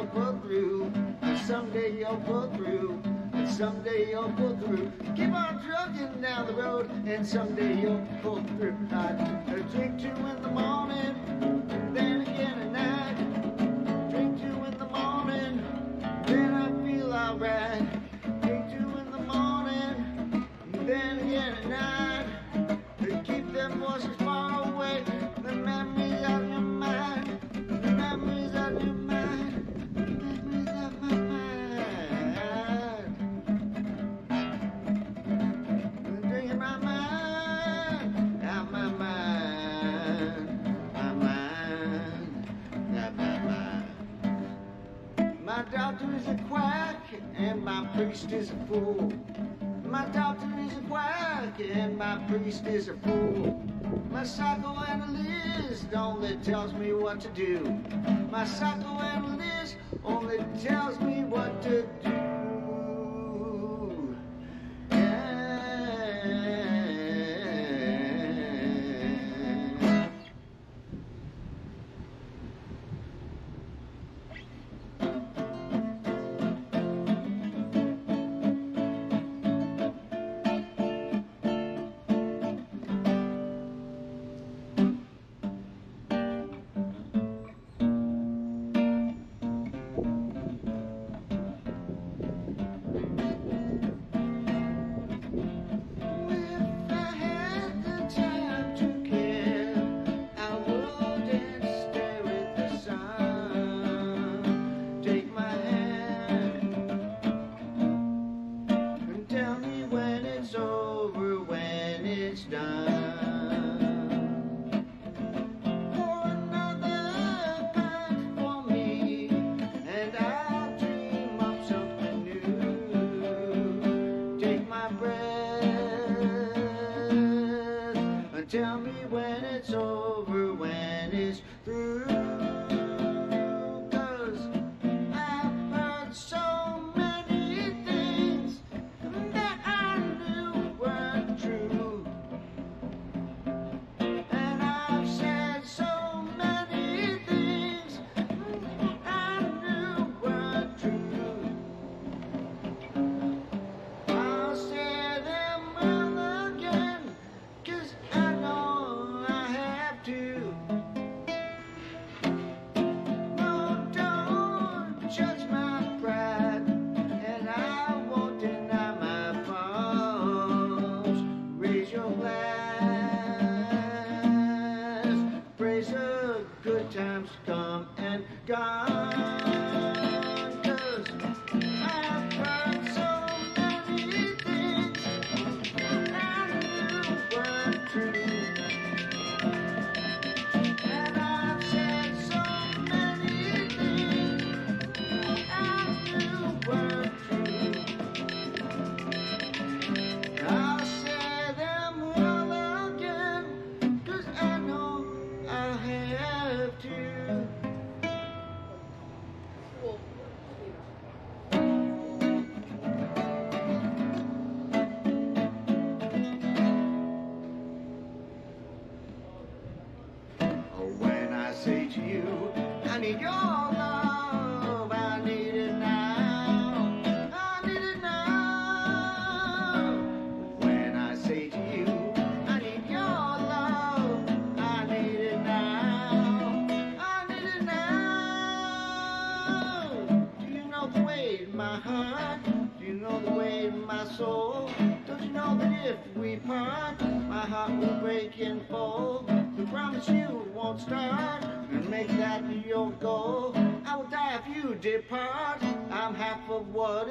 you'll pull through, and someday you'll pull through, and someday you'll pull through. Keep on trucking down the road, and someday you'll pull through. I drink two in the morning. is a quack and my priest is a fool. My doctor is a quack and my priest is a fool. My psychoanalyst only tells me what to do. My psychoanalyst only tells me what to do.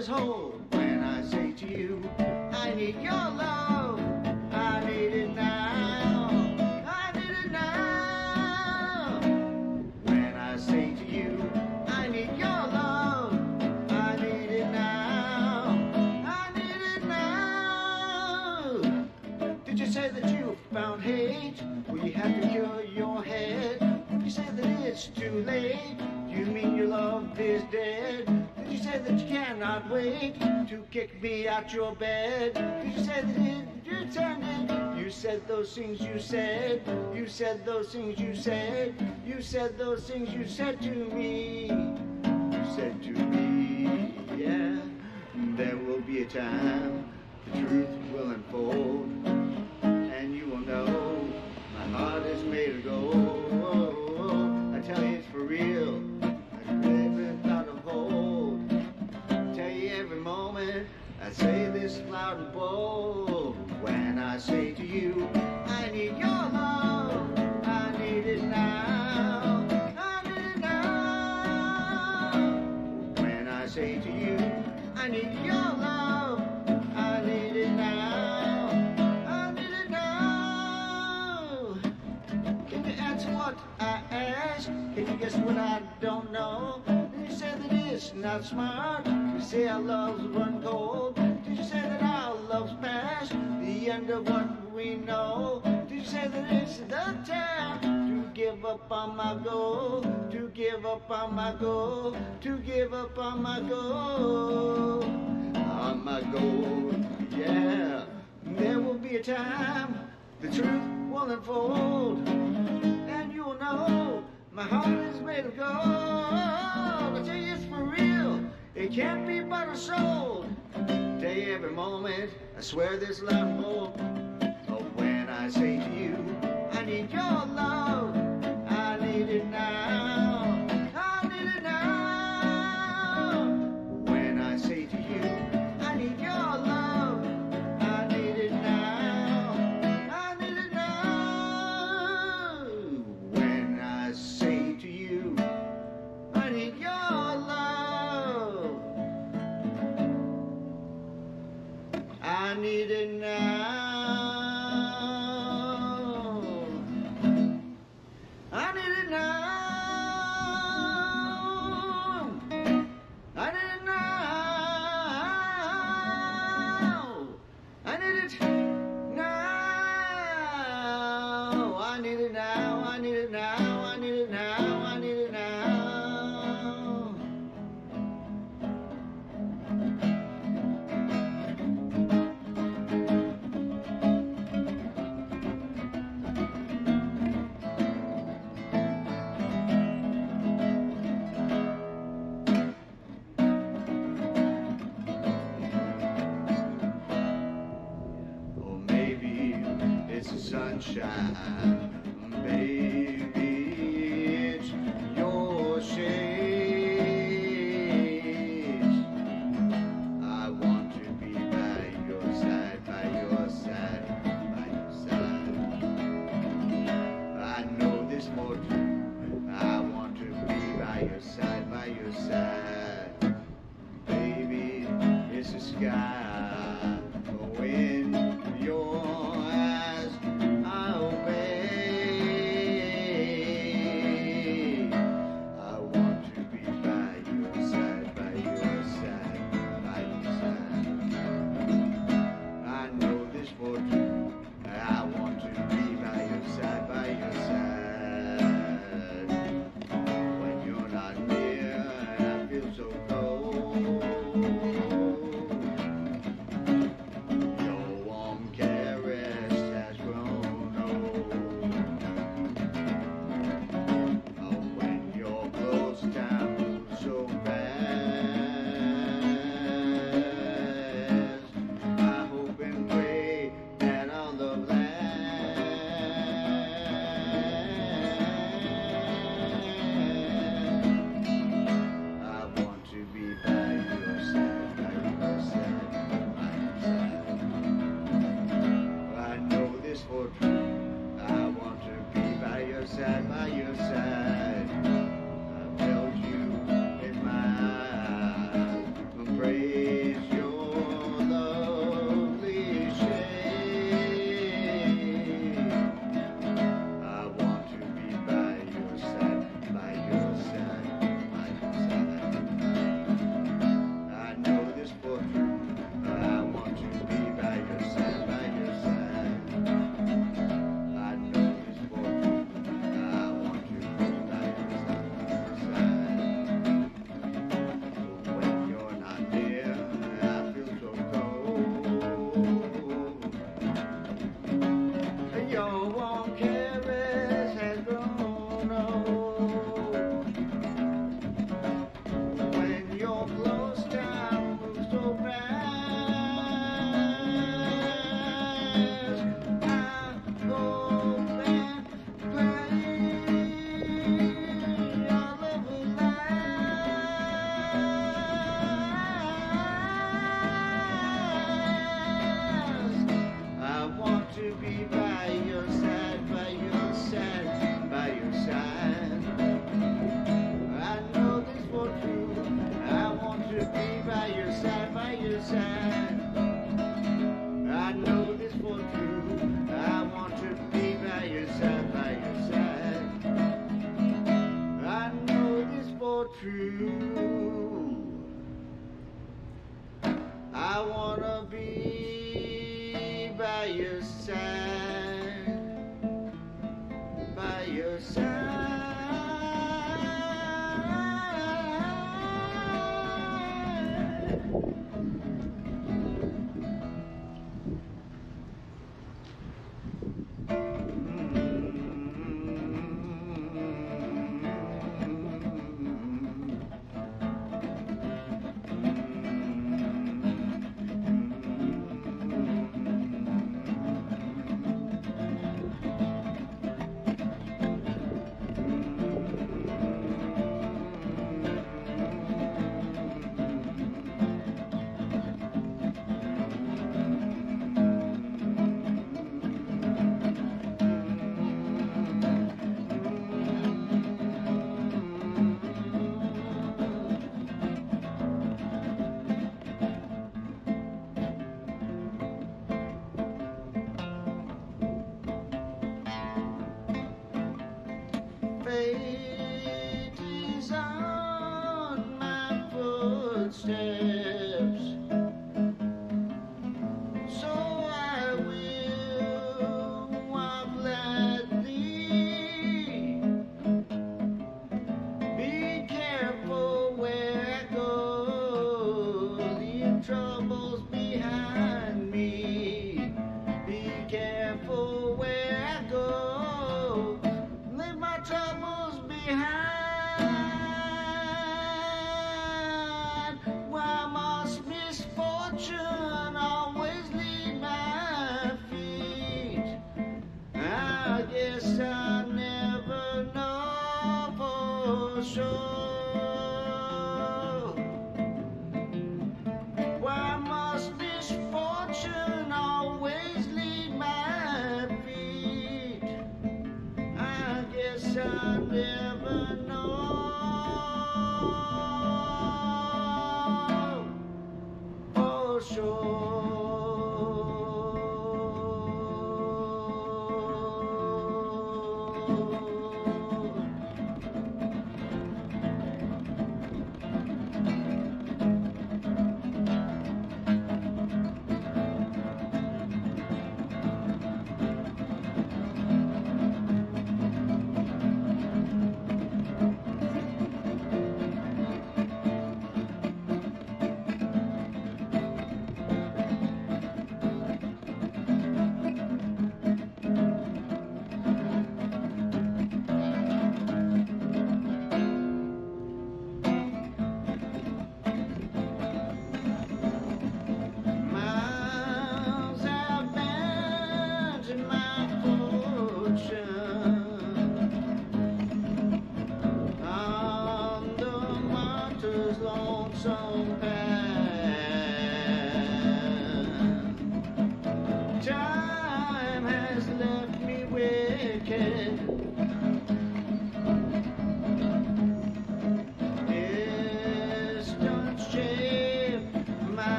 Is whole. When I say to you, I need your love. I need it now. I need it now. When I say to you, I need your love. I need it now. I need it now. Did you say that you found hate? Well, you have to cure your head. You say that it's too late? You mean your love is dead? Say that you cannot wait to kick me out your bed? You say that it? You said those things you said. You said those things you said. You said those things you said to me. You said to me, yeah. There will be a time the truth will unfold, and you will know my heart is made of gold. Loud and when I say to you, I need your love. I need it now. I need it now. When I say to you, I need your love. I need it now. I need it now. Can you answer what I ask? Can you guess what I don't know? You say that it's not smart? You say our love's run cold? Did you say that our love's past? The end of what we know? Did you say that it's the time to give up on my goal? To give up on my goal? To give up on my goal? On my goal, yeah. There will be a time the truth will unfold and you will know my heart is made of gold. I tell you it's for real, it can't be but a soul. You every moment, I swear this and bold. But when I say to you, I need your love,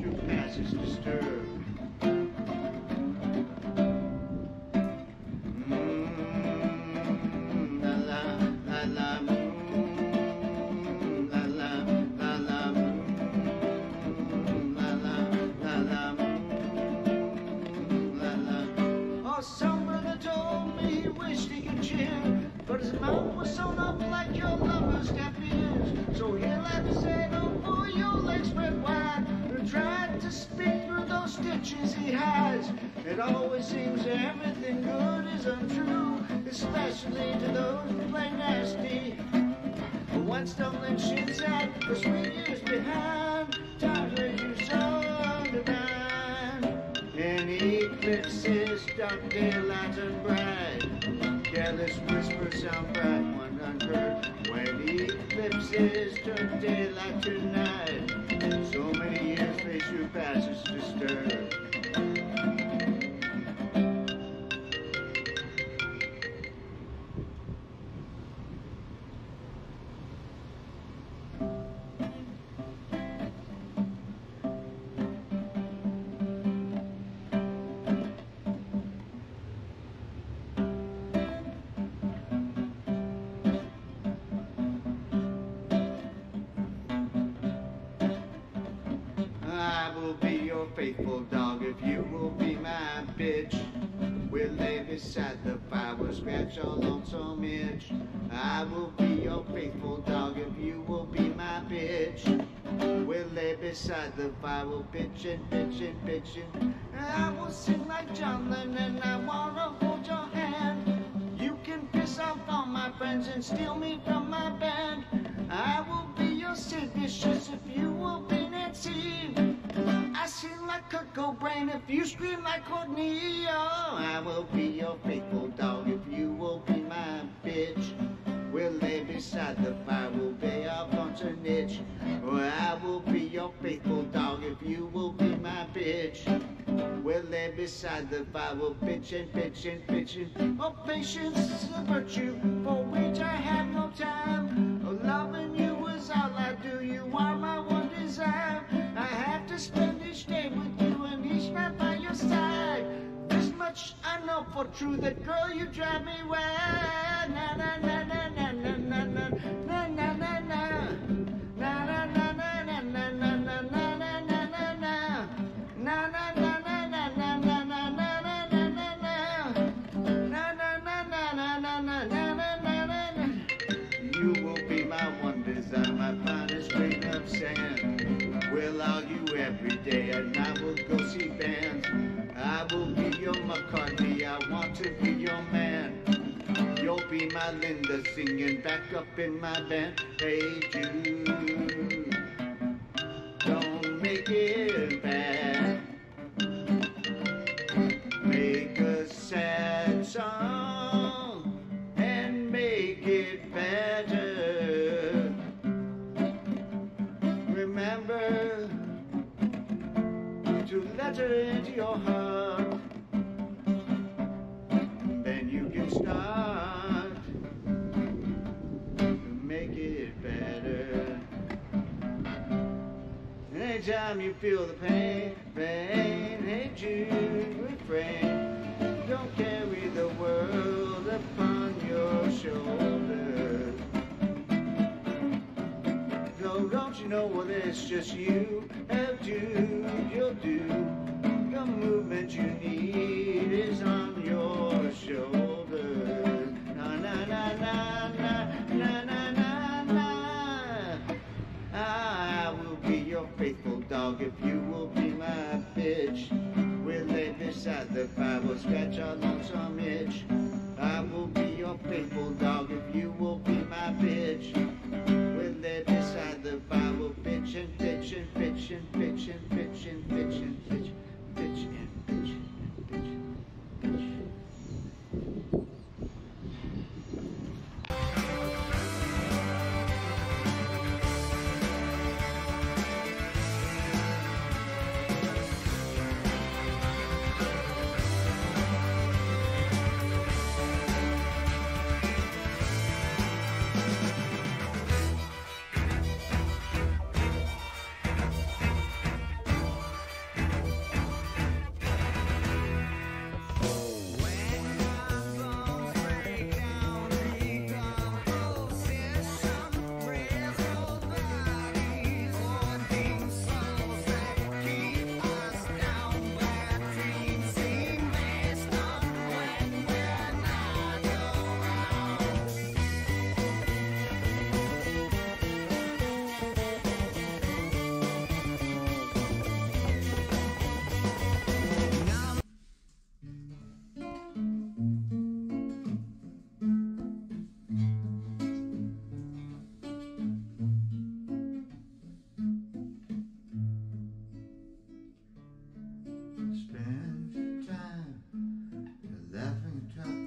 through passes disturbed. To speak through those stitches he has. It always seems everything good is untrue, especially to those who play nasty. One stumbling shit's out for sweet years behind. Where you the dime. And eclipses, dark daylight and bright. Careless whispers sound bright when unheard. When eclipses turn daylight to night pass. It's just uh, faithful dog if you will be my bitch. We'll lay beside the fire, we'll scratch your lonesome itch. I will be your faithful dog if you will be my bitch. We'll lay beside the fire, we'll bitch and bitch and bitch and I will sing like John Lennon, I wanna hold your hand. You can piss off all my friends and steal me from my band. I will be your Sid Vicious if you will be Nancy. I sing like Kurt Cobain if you scream like Courtney. Oh, I will be your faithful dog if you will be my bitch. We'll lay beside the fire, we'll be our pounds an itch. Well, I will be your faithful dog if you will be my bitch. We'll lay beside the Bible, bitchin', bitchin', bitchin'. oh, patience is a virtue for which I have no time. Oh, loving you is all I do. You are my one desire. I have to spend each day with you and each night by your side. This much I know for true that girl, you drive me wild. Na na na na na na na na. You will be my one desire, my finest grain of sand. We'll argue every day and I will go see bands. I will be your McCartney, I want to be your man. You'll be my Linda singing back up in my band. Hey Jude, don't make it bad. Make a sad song and make it better. Remember to let her into your heart. Then you can start Anytime you feel the pain, pain, hey Jude, refrain. Don't carry the world upon your shoulders. No, don't you know what it's just you have to, you'll do. The movement you need is on your shoulders. Na na na na na na na your faithful dog if you will be my bitch. We'll lay beside the fire, we'll scratch our lonesome itch. I will be your faithful dog if you will be my bitch. We'll lay beside the fire, we'll bitch and bitch and bitch and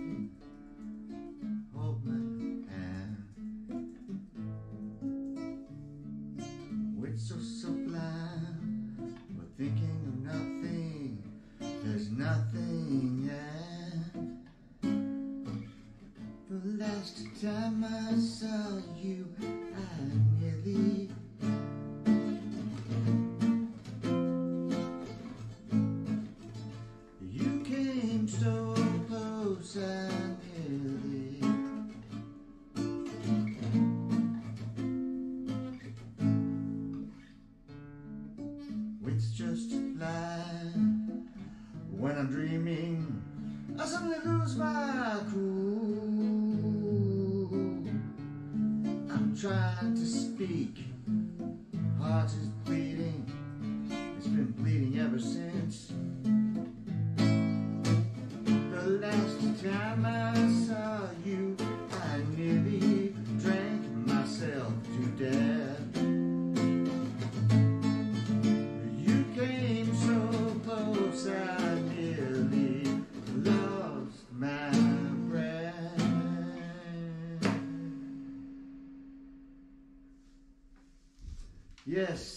Mm-hmm. Yes,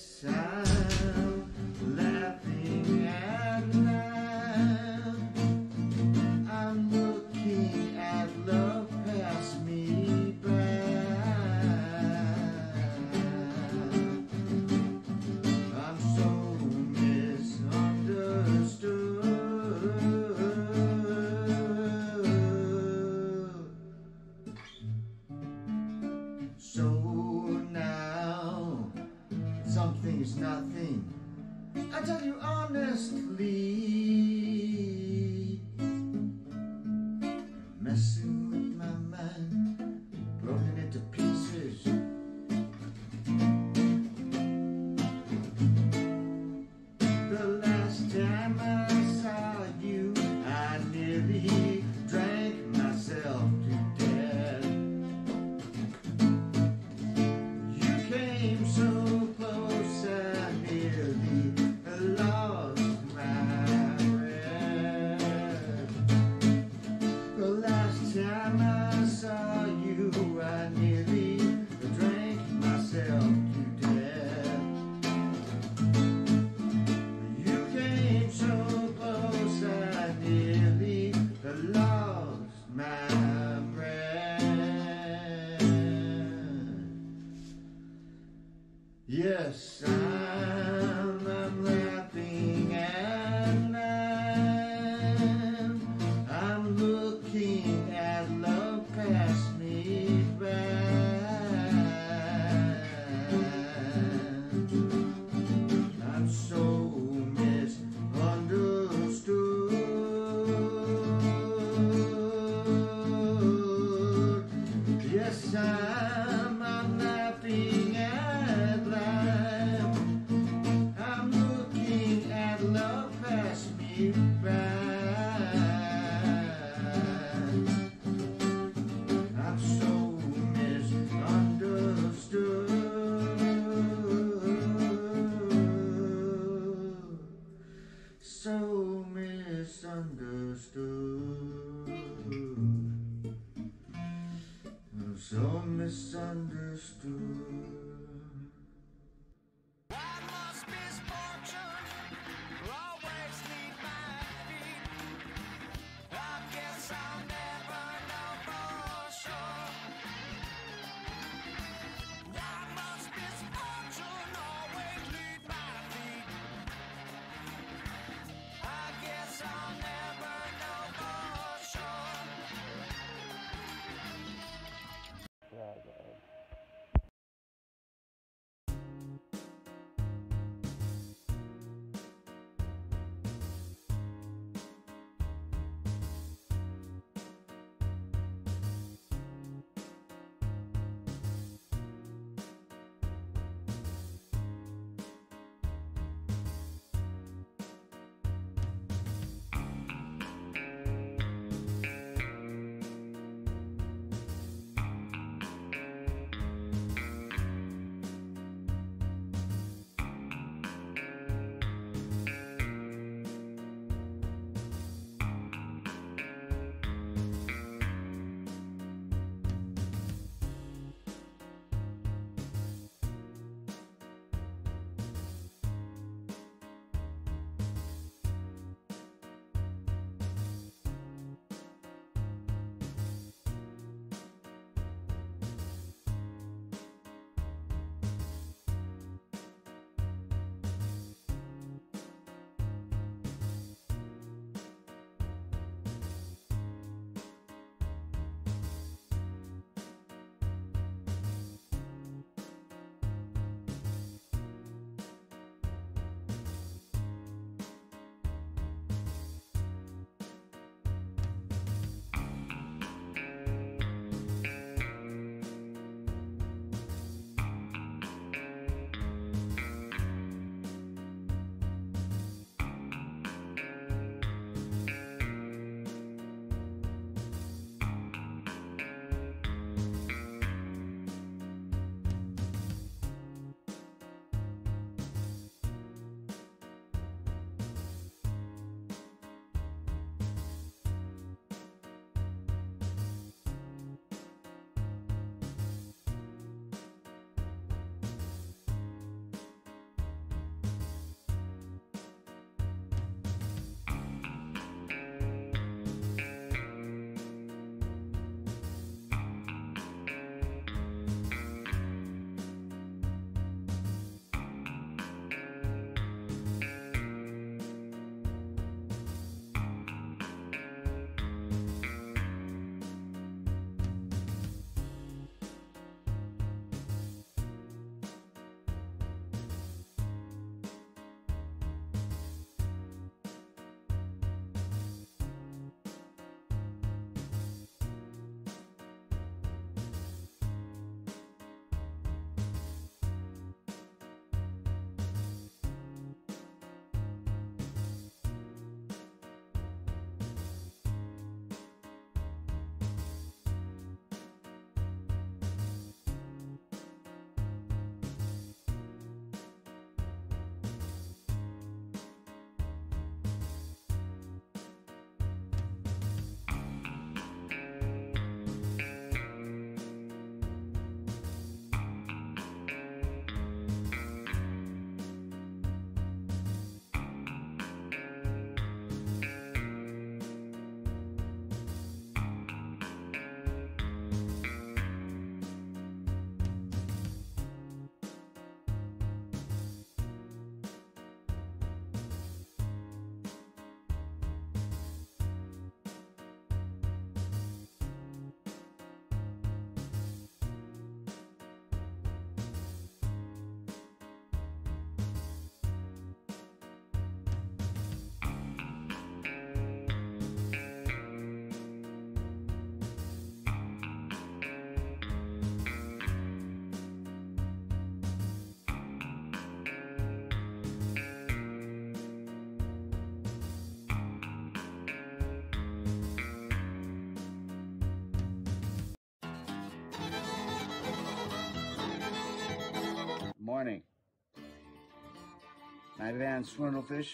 My band Swindlefish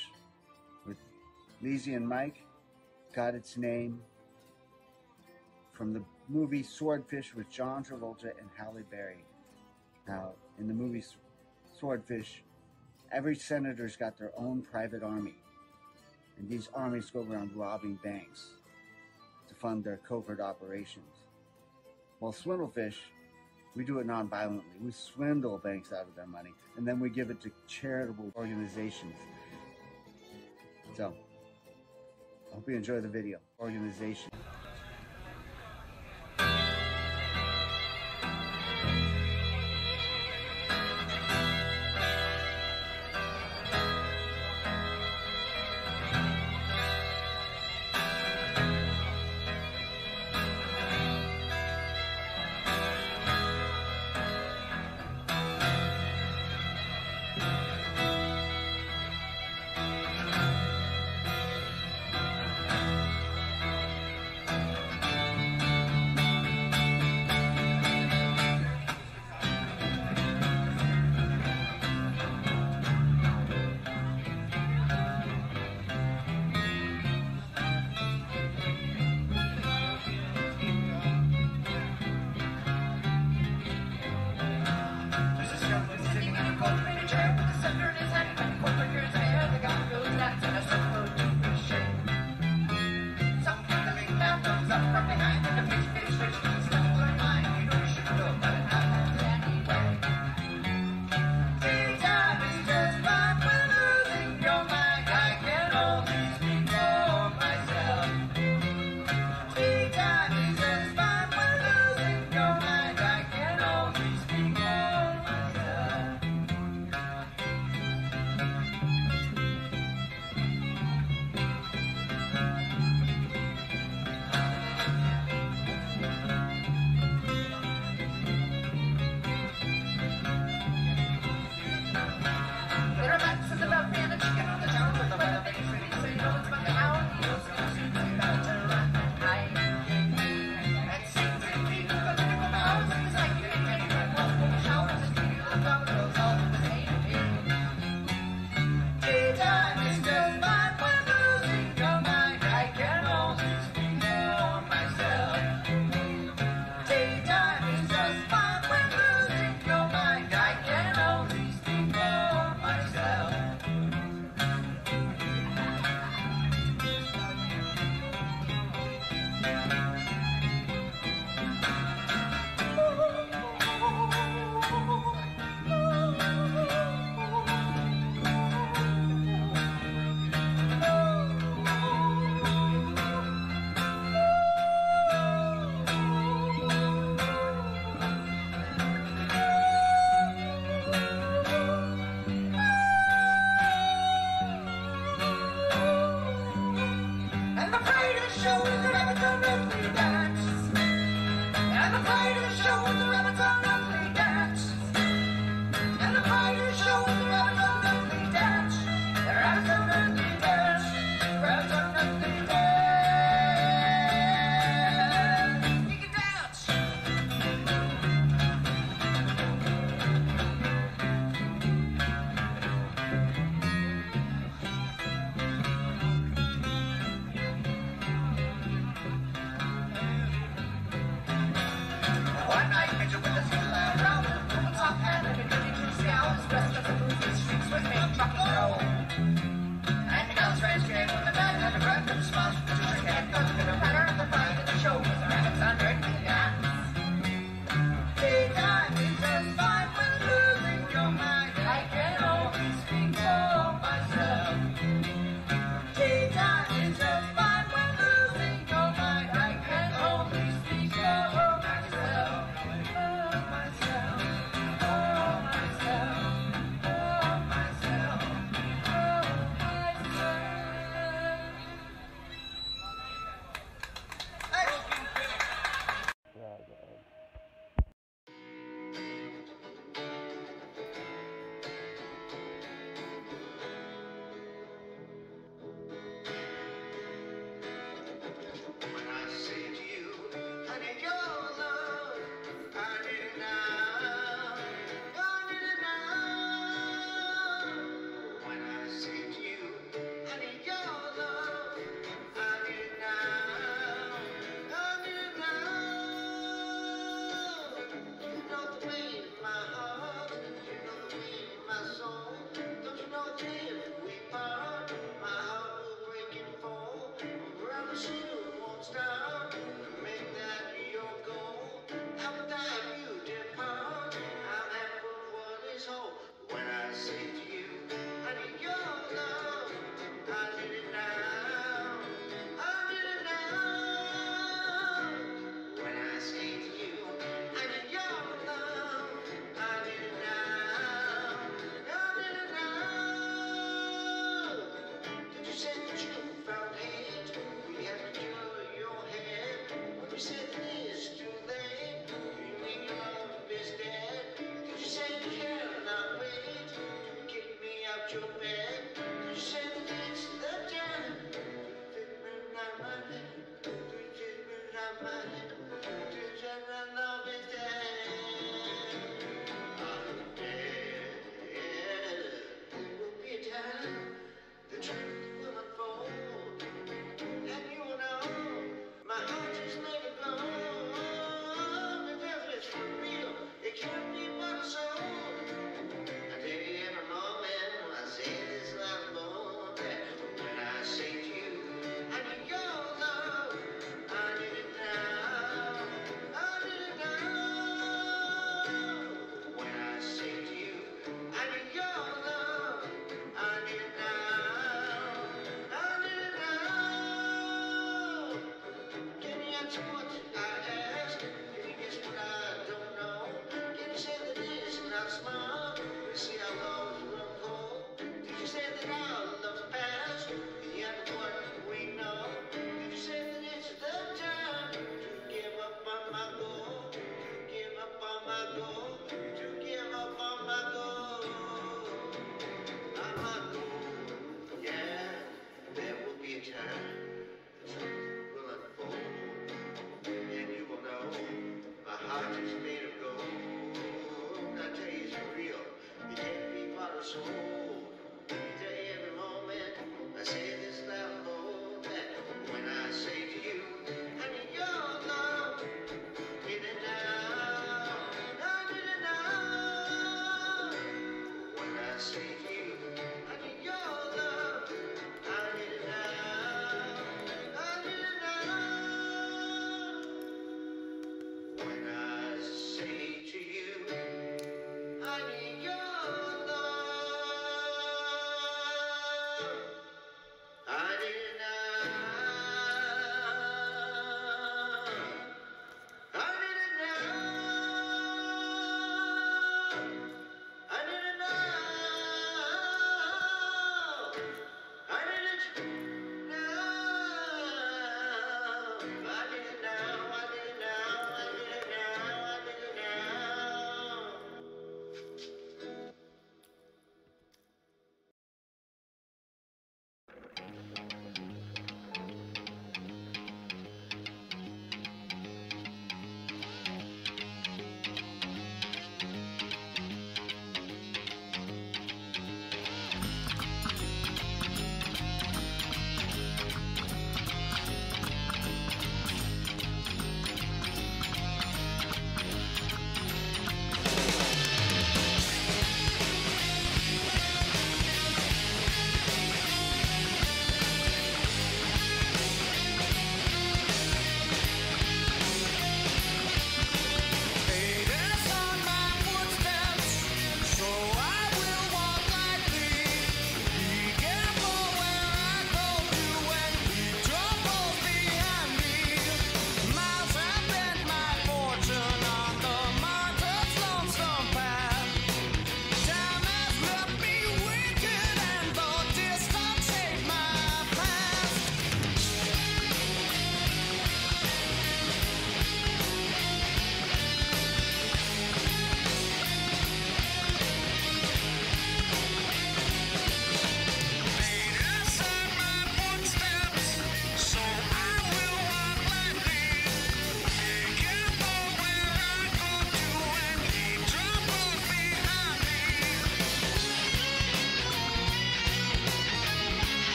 with Lizzie and Mike got its name from the movie Swordfish with John Travolta and Halle Berry. Now, in the movie Swordfish, every senator's got their own private army. And these armies go around robbing banks to fund their covert operations. While Swindlefish, we do it non-violently. We swindle banks out of their money, and then we give it to charitable organizations. So, I hope you enjoy the video. Organization. The rabbits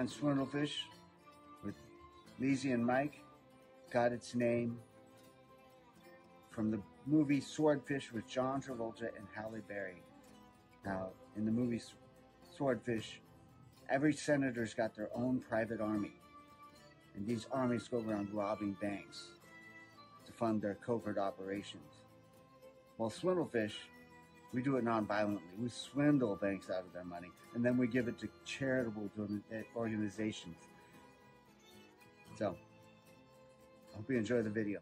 My Swindlefish with Lizzie and Mike got its name from the movie Swordfish with John Travolta and Halle Berry. Now, in the movie Swordfish, every senator's got their own private army. And these armies go around robbing banks to fund their covert operations. While Swindlefish, we do it non-violently. We swindle banks out of their money, and then we give it to charitable eh, organizations. So, I hope you enjoy the video.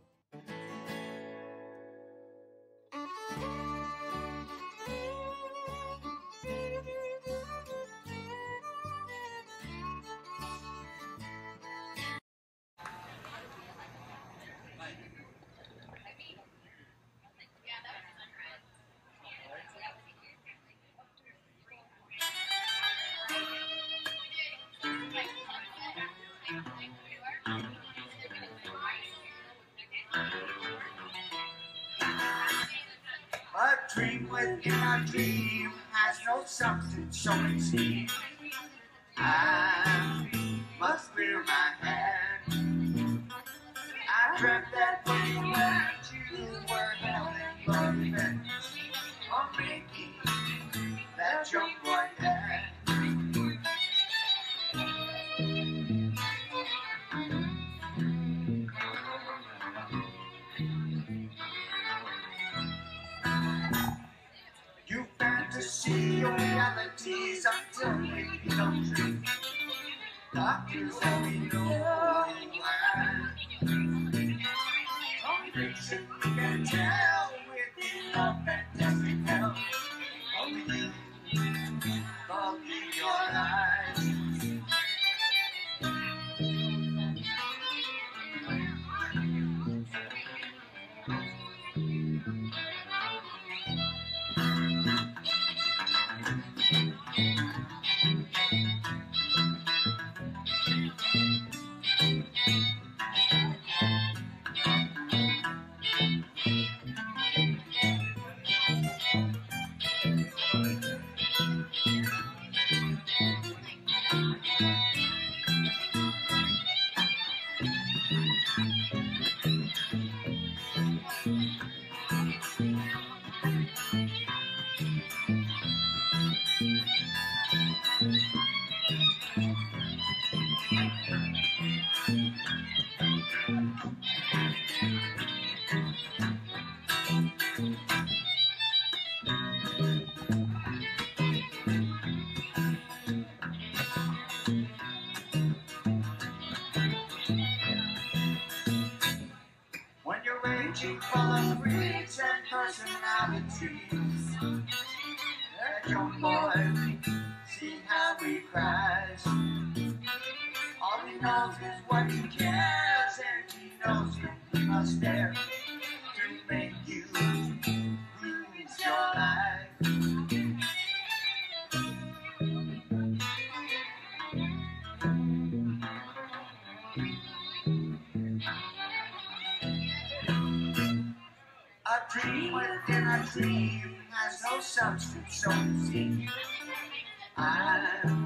I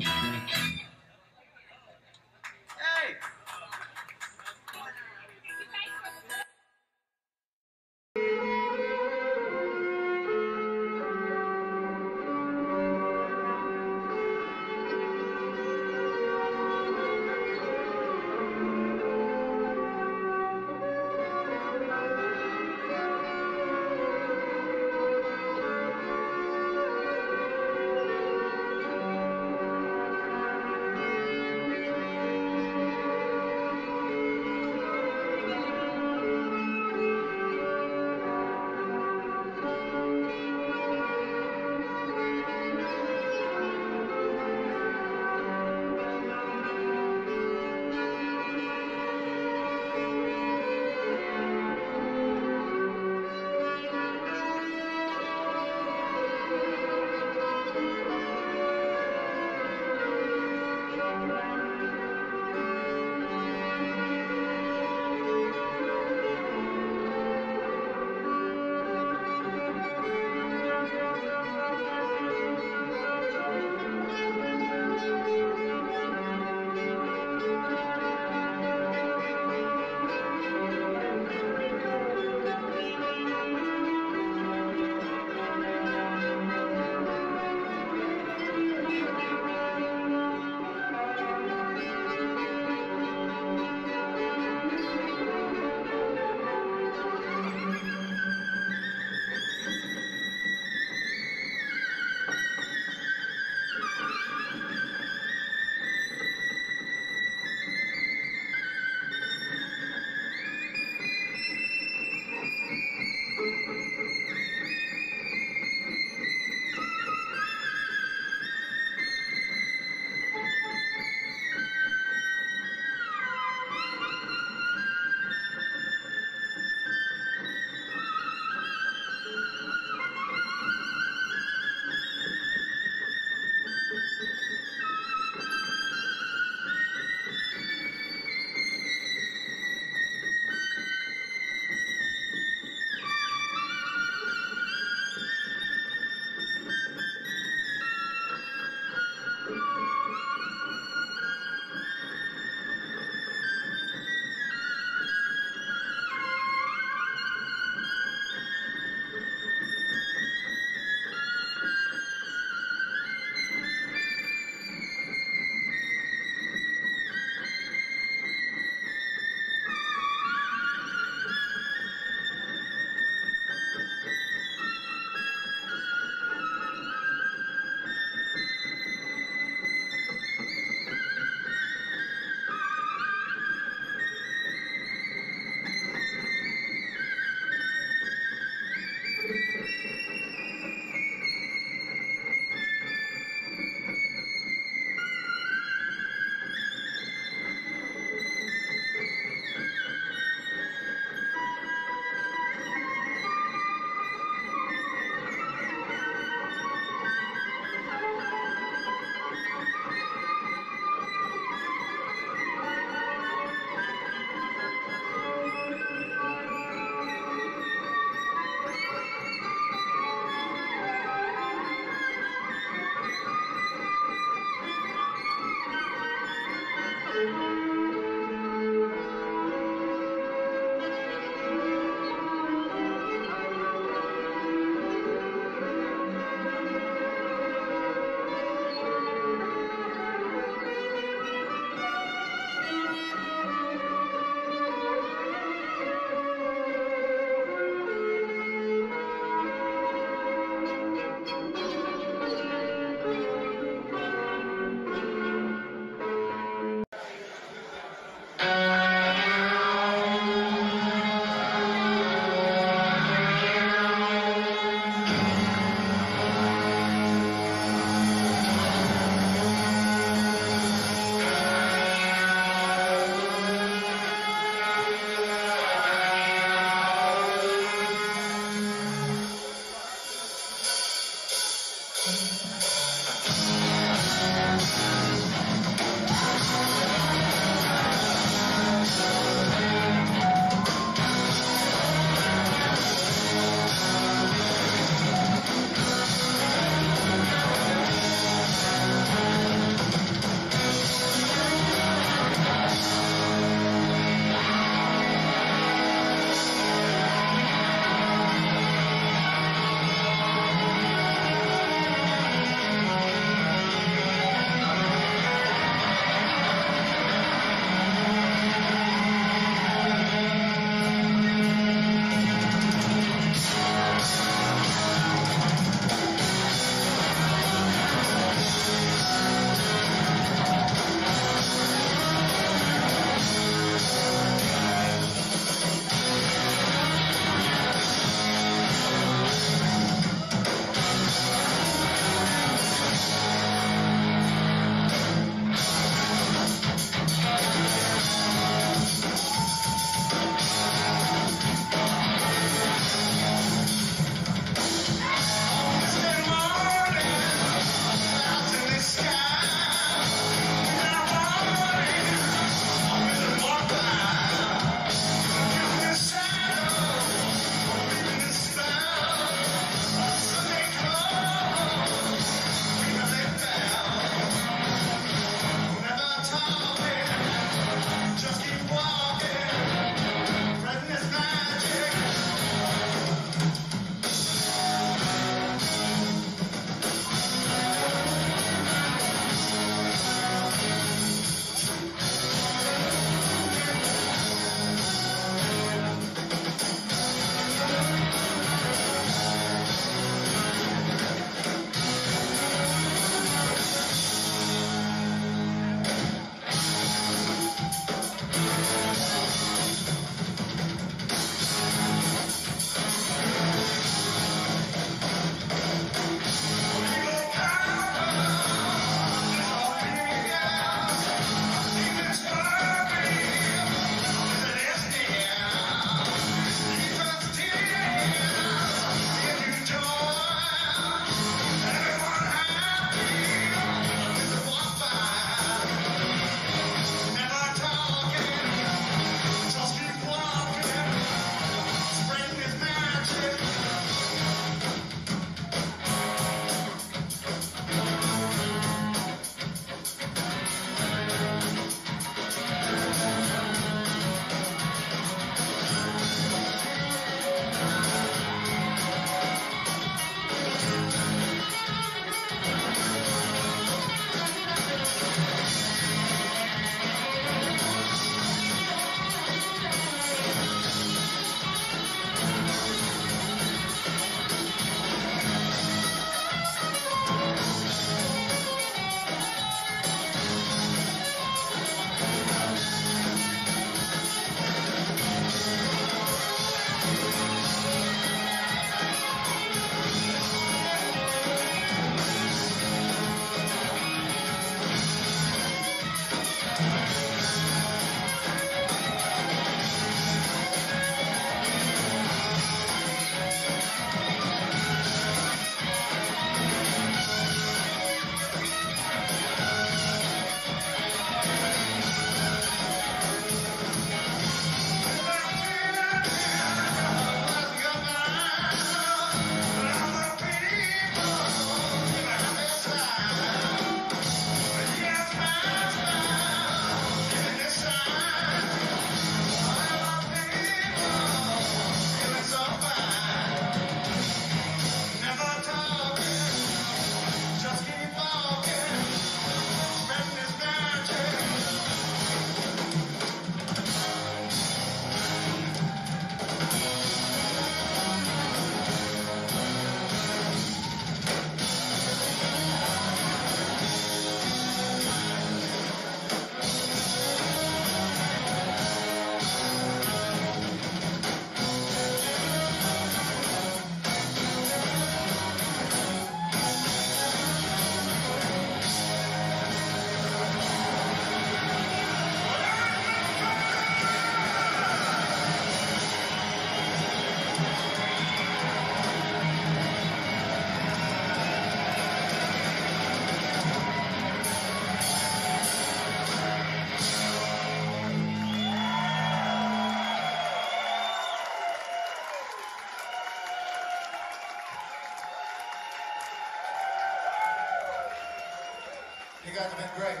Guys been great.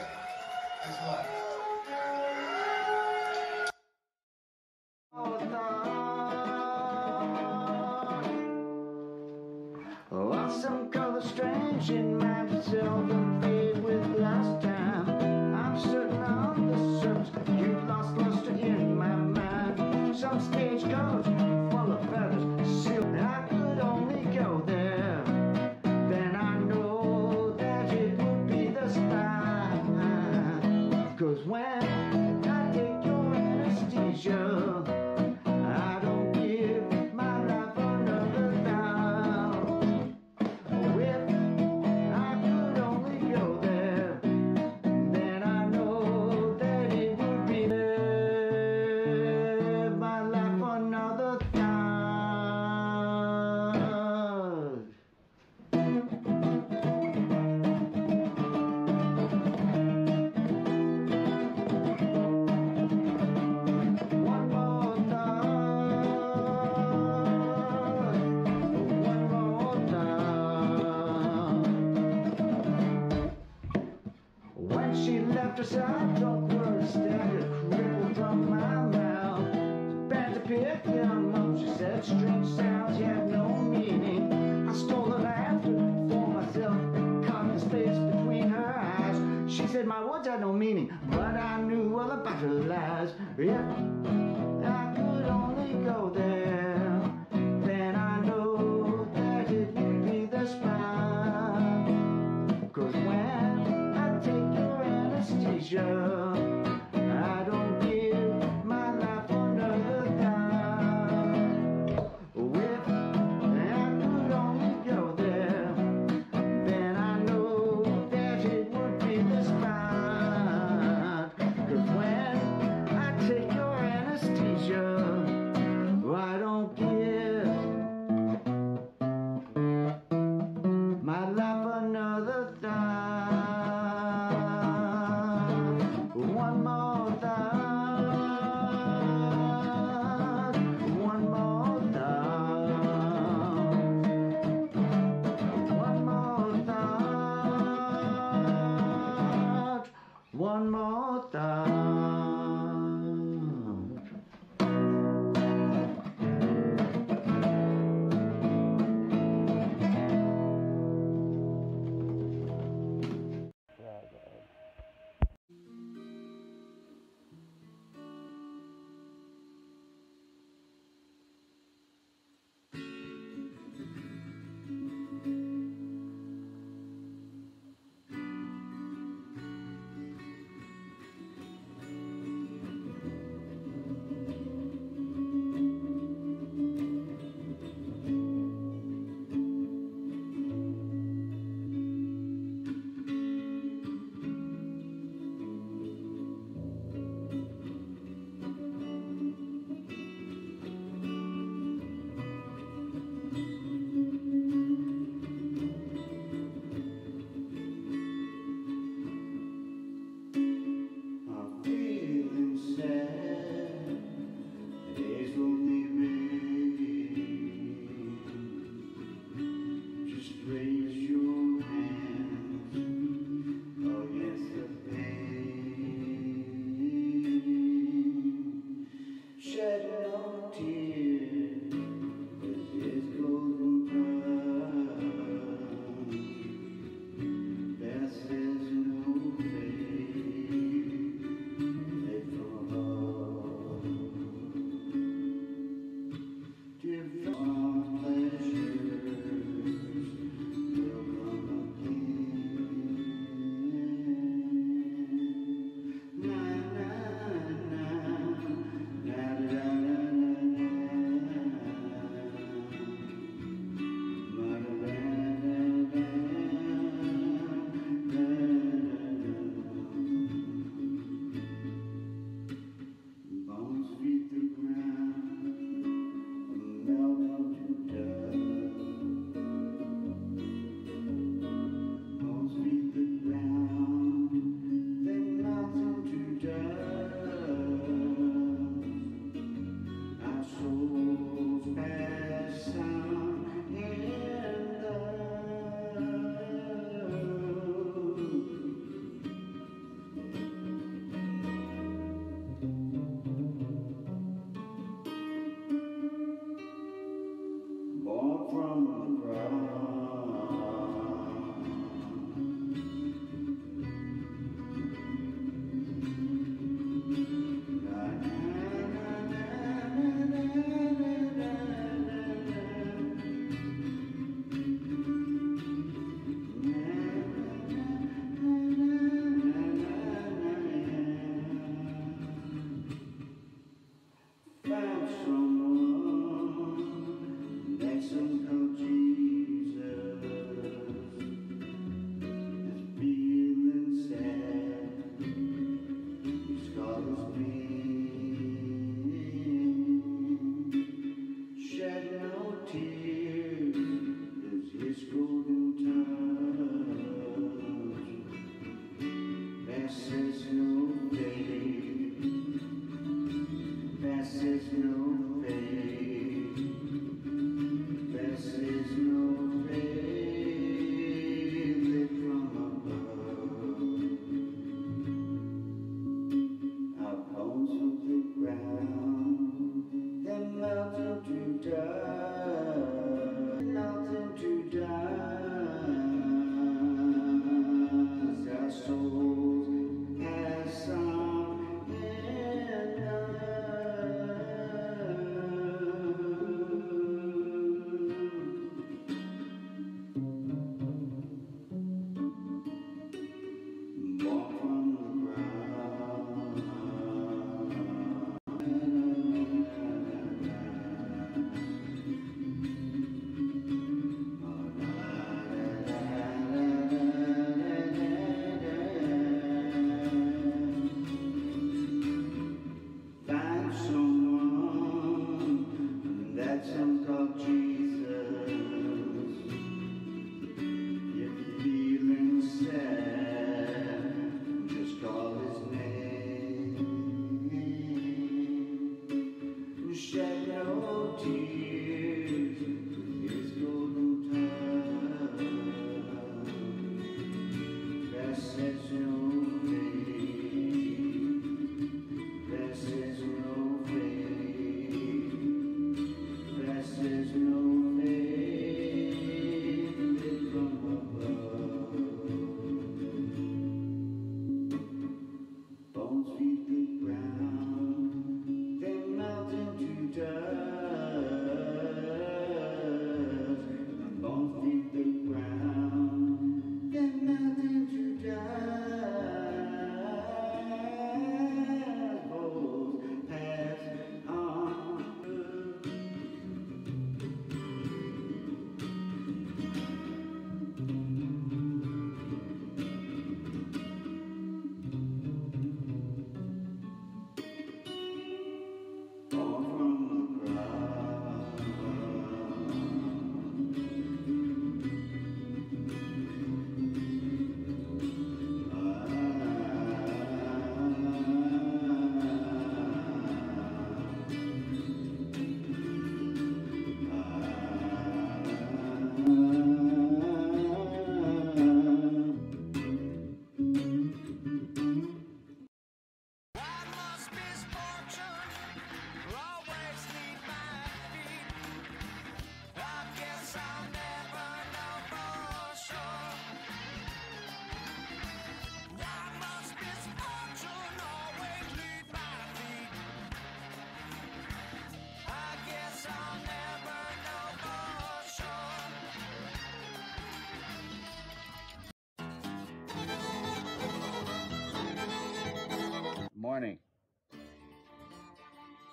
Anesthesia,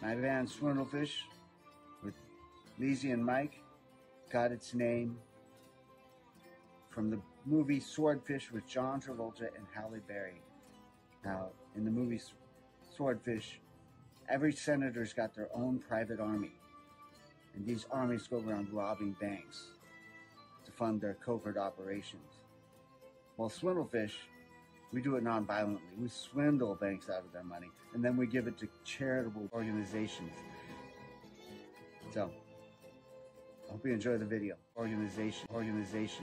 I ran Swindlefish with Lizzie and Mike, got its name from the movie Swordfish with John Travolta and Halle Berry. Now, in the movie Swordfish, every senator's got their own private army. And these armies go around robbing banks to fund their covert operations. While Swindlefish we do it nonviolently. We swindle banks out of their money, and then we give it to charitable organizations. So, I hope you enjoy the video. Organization, organization.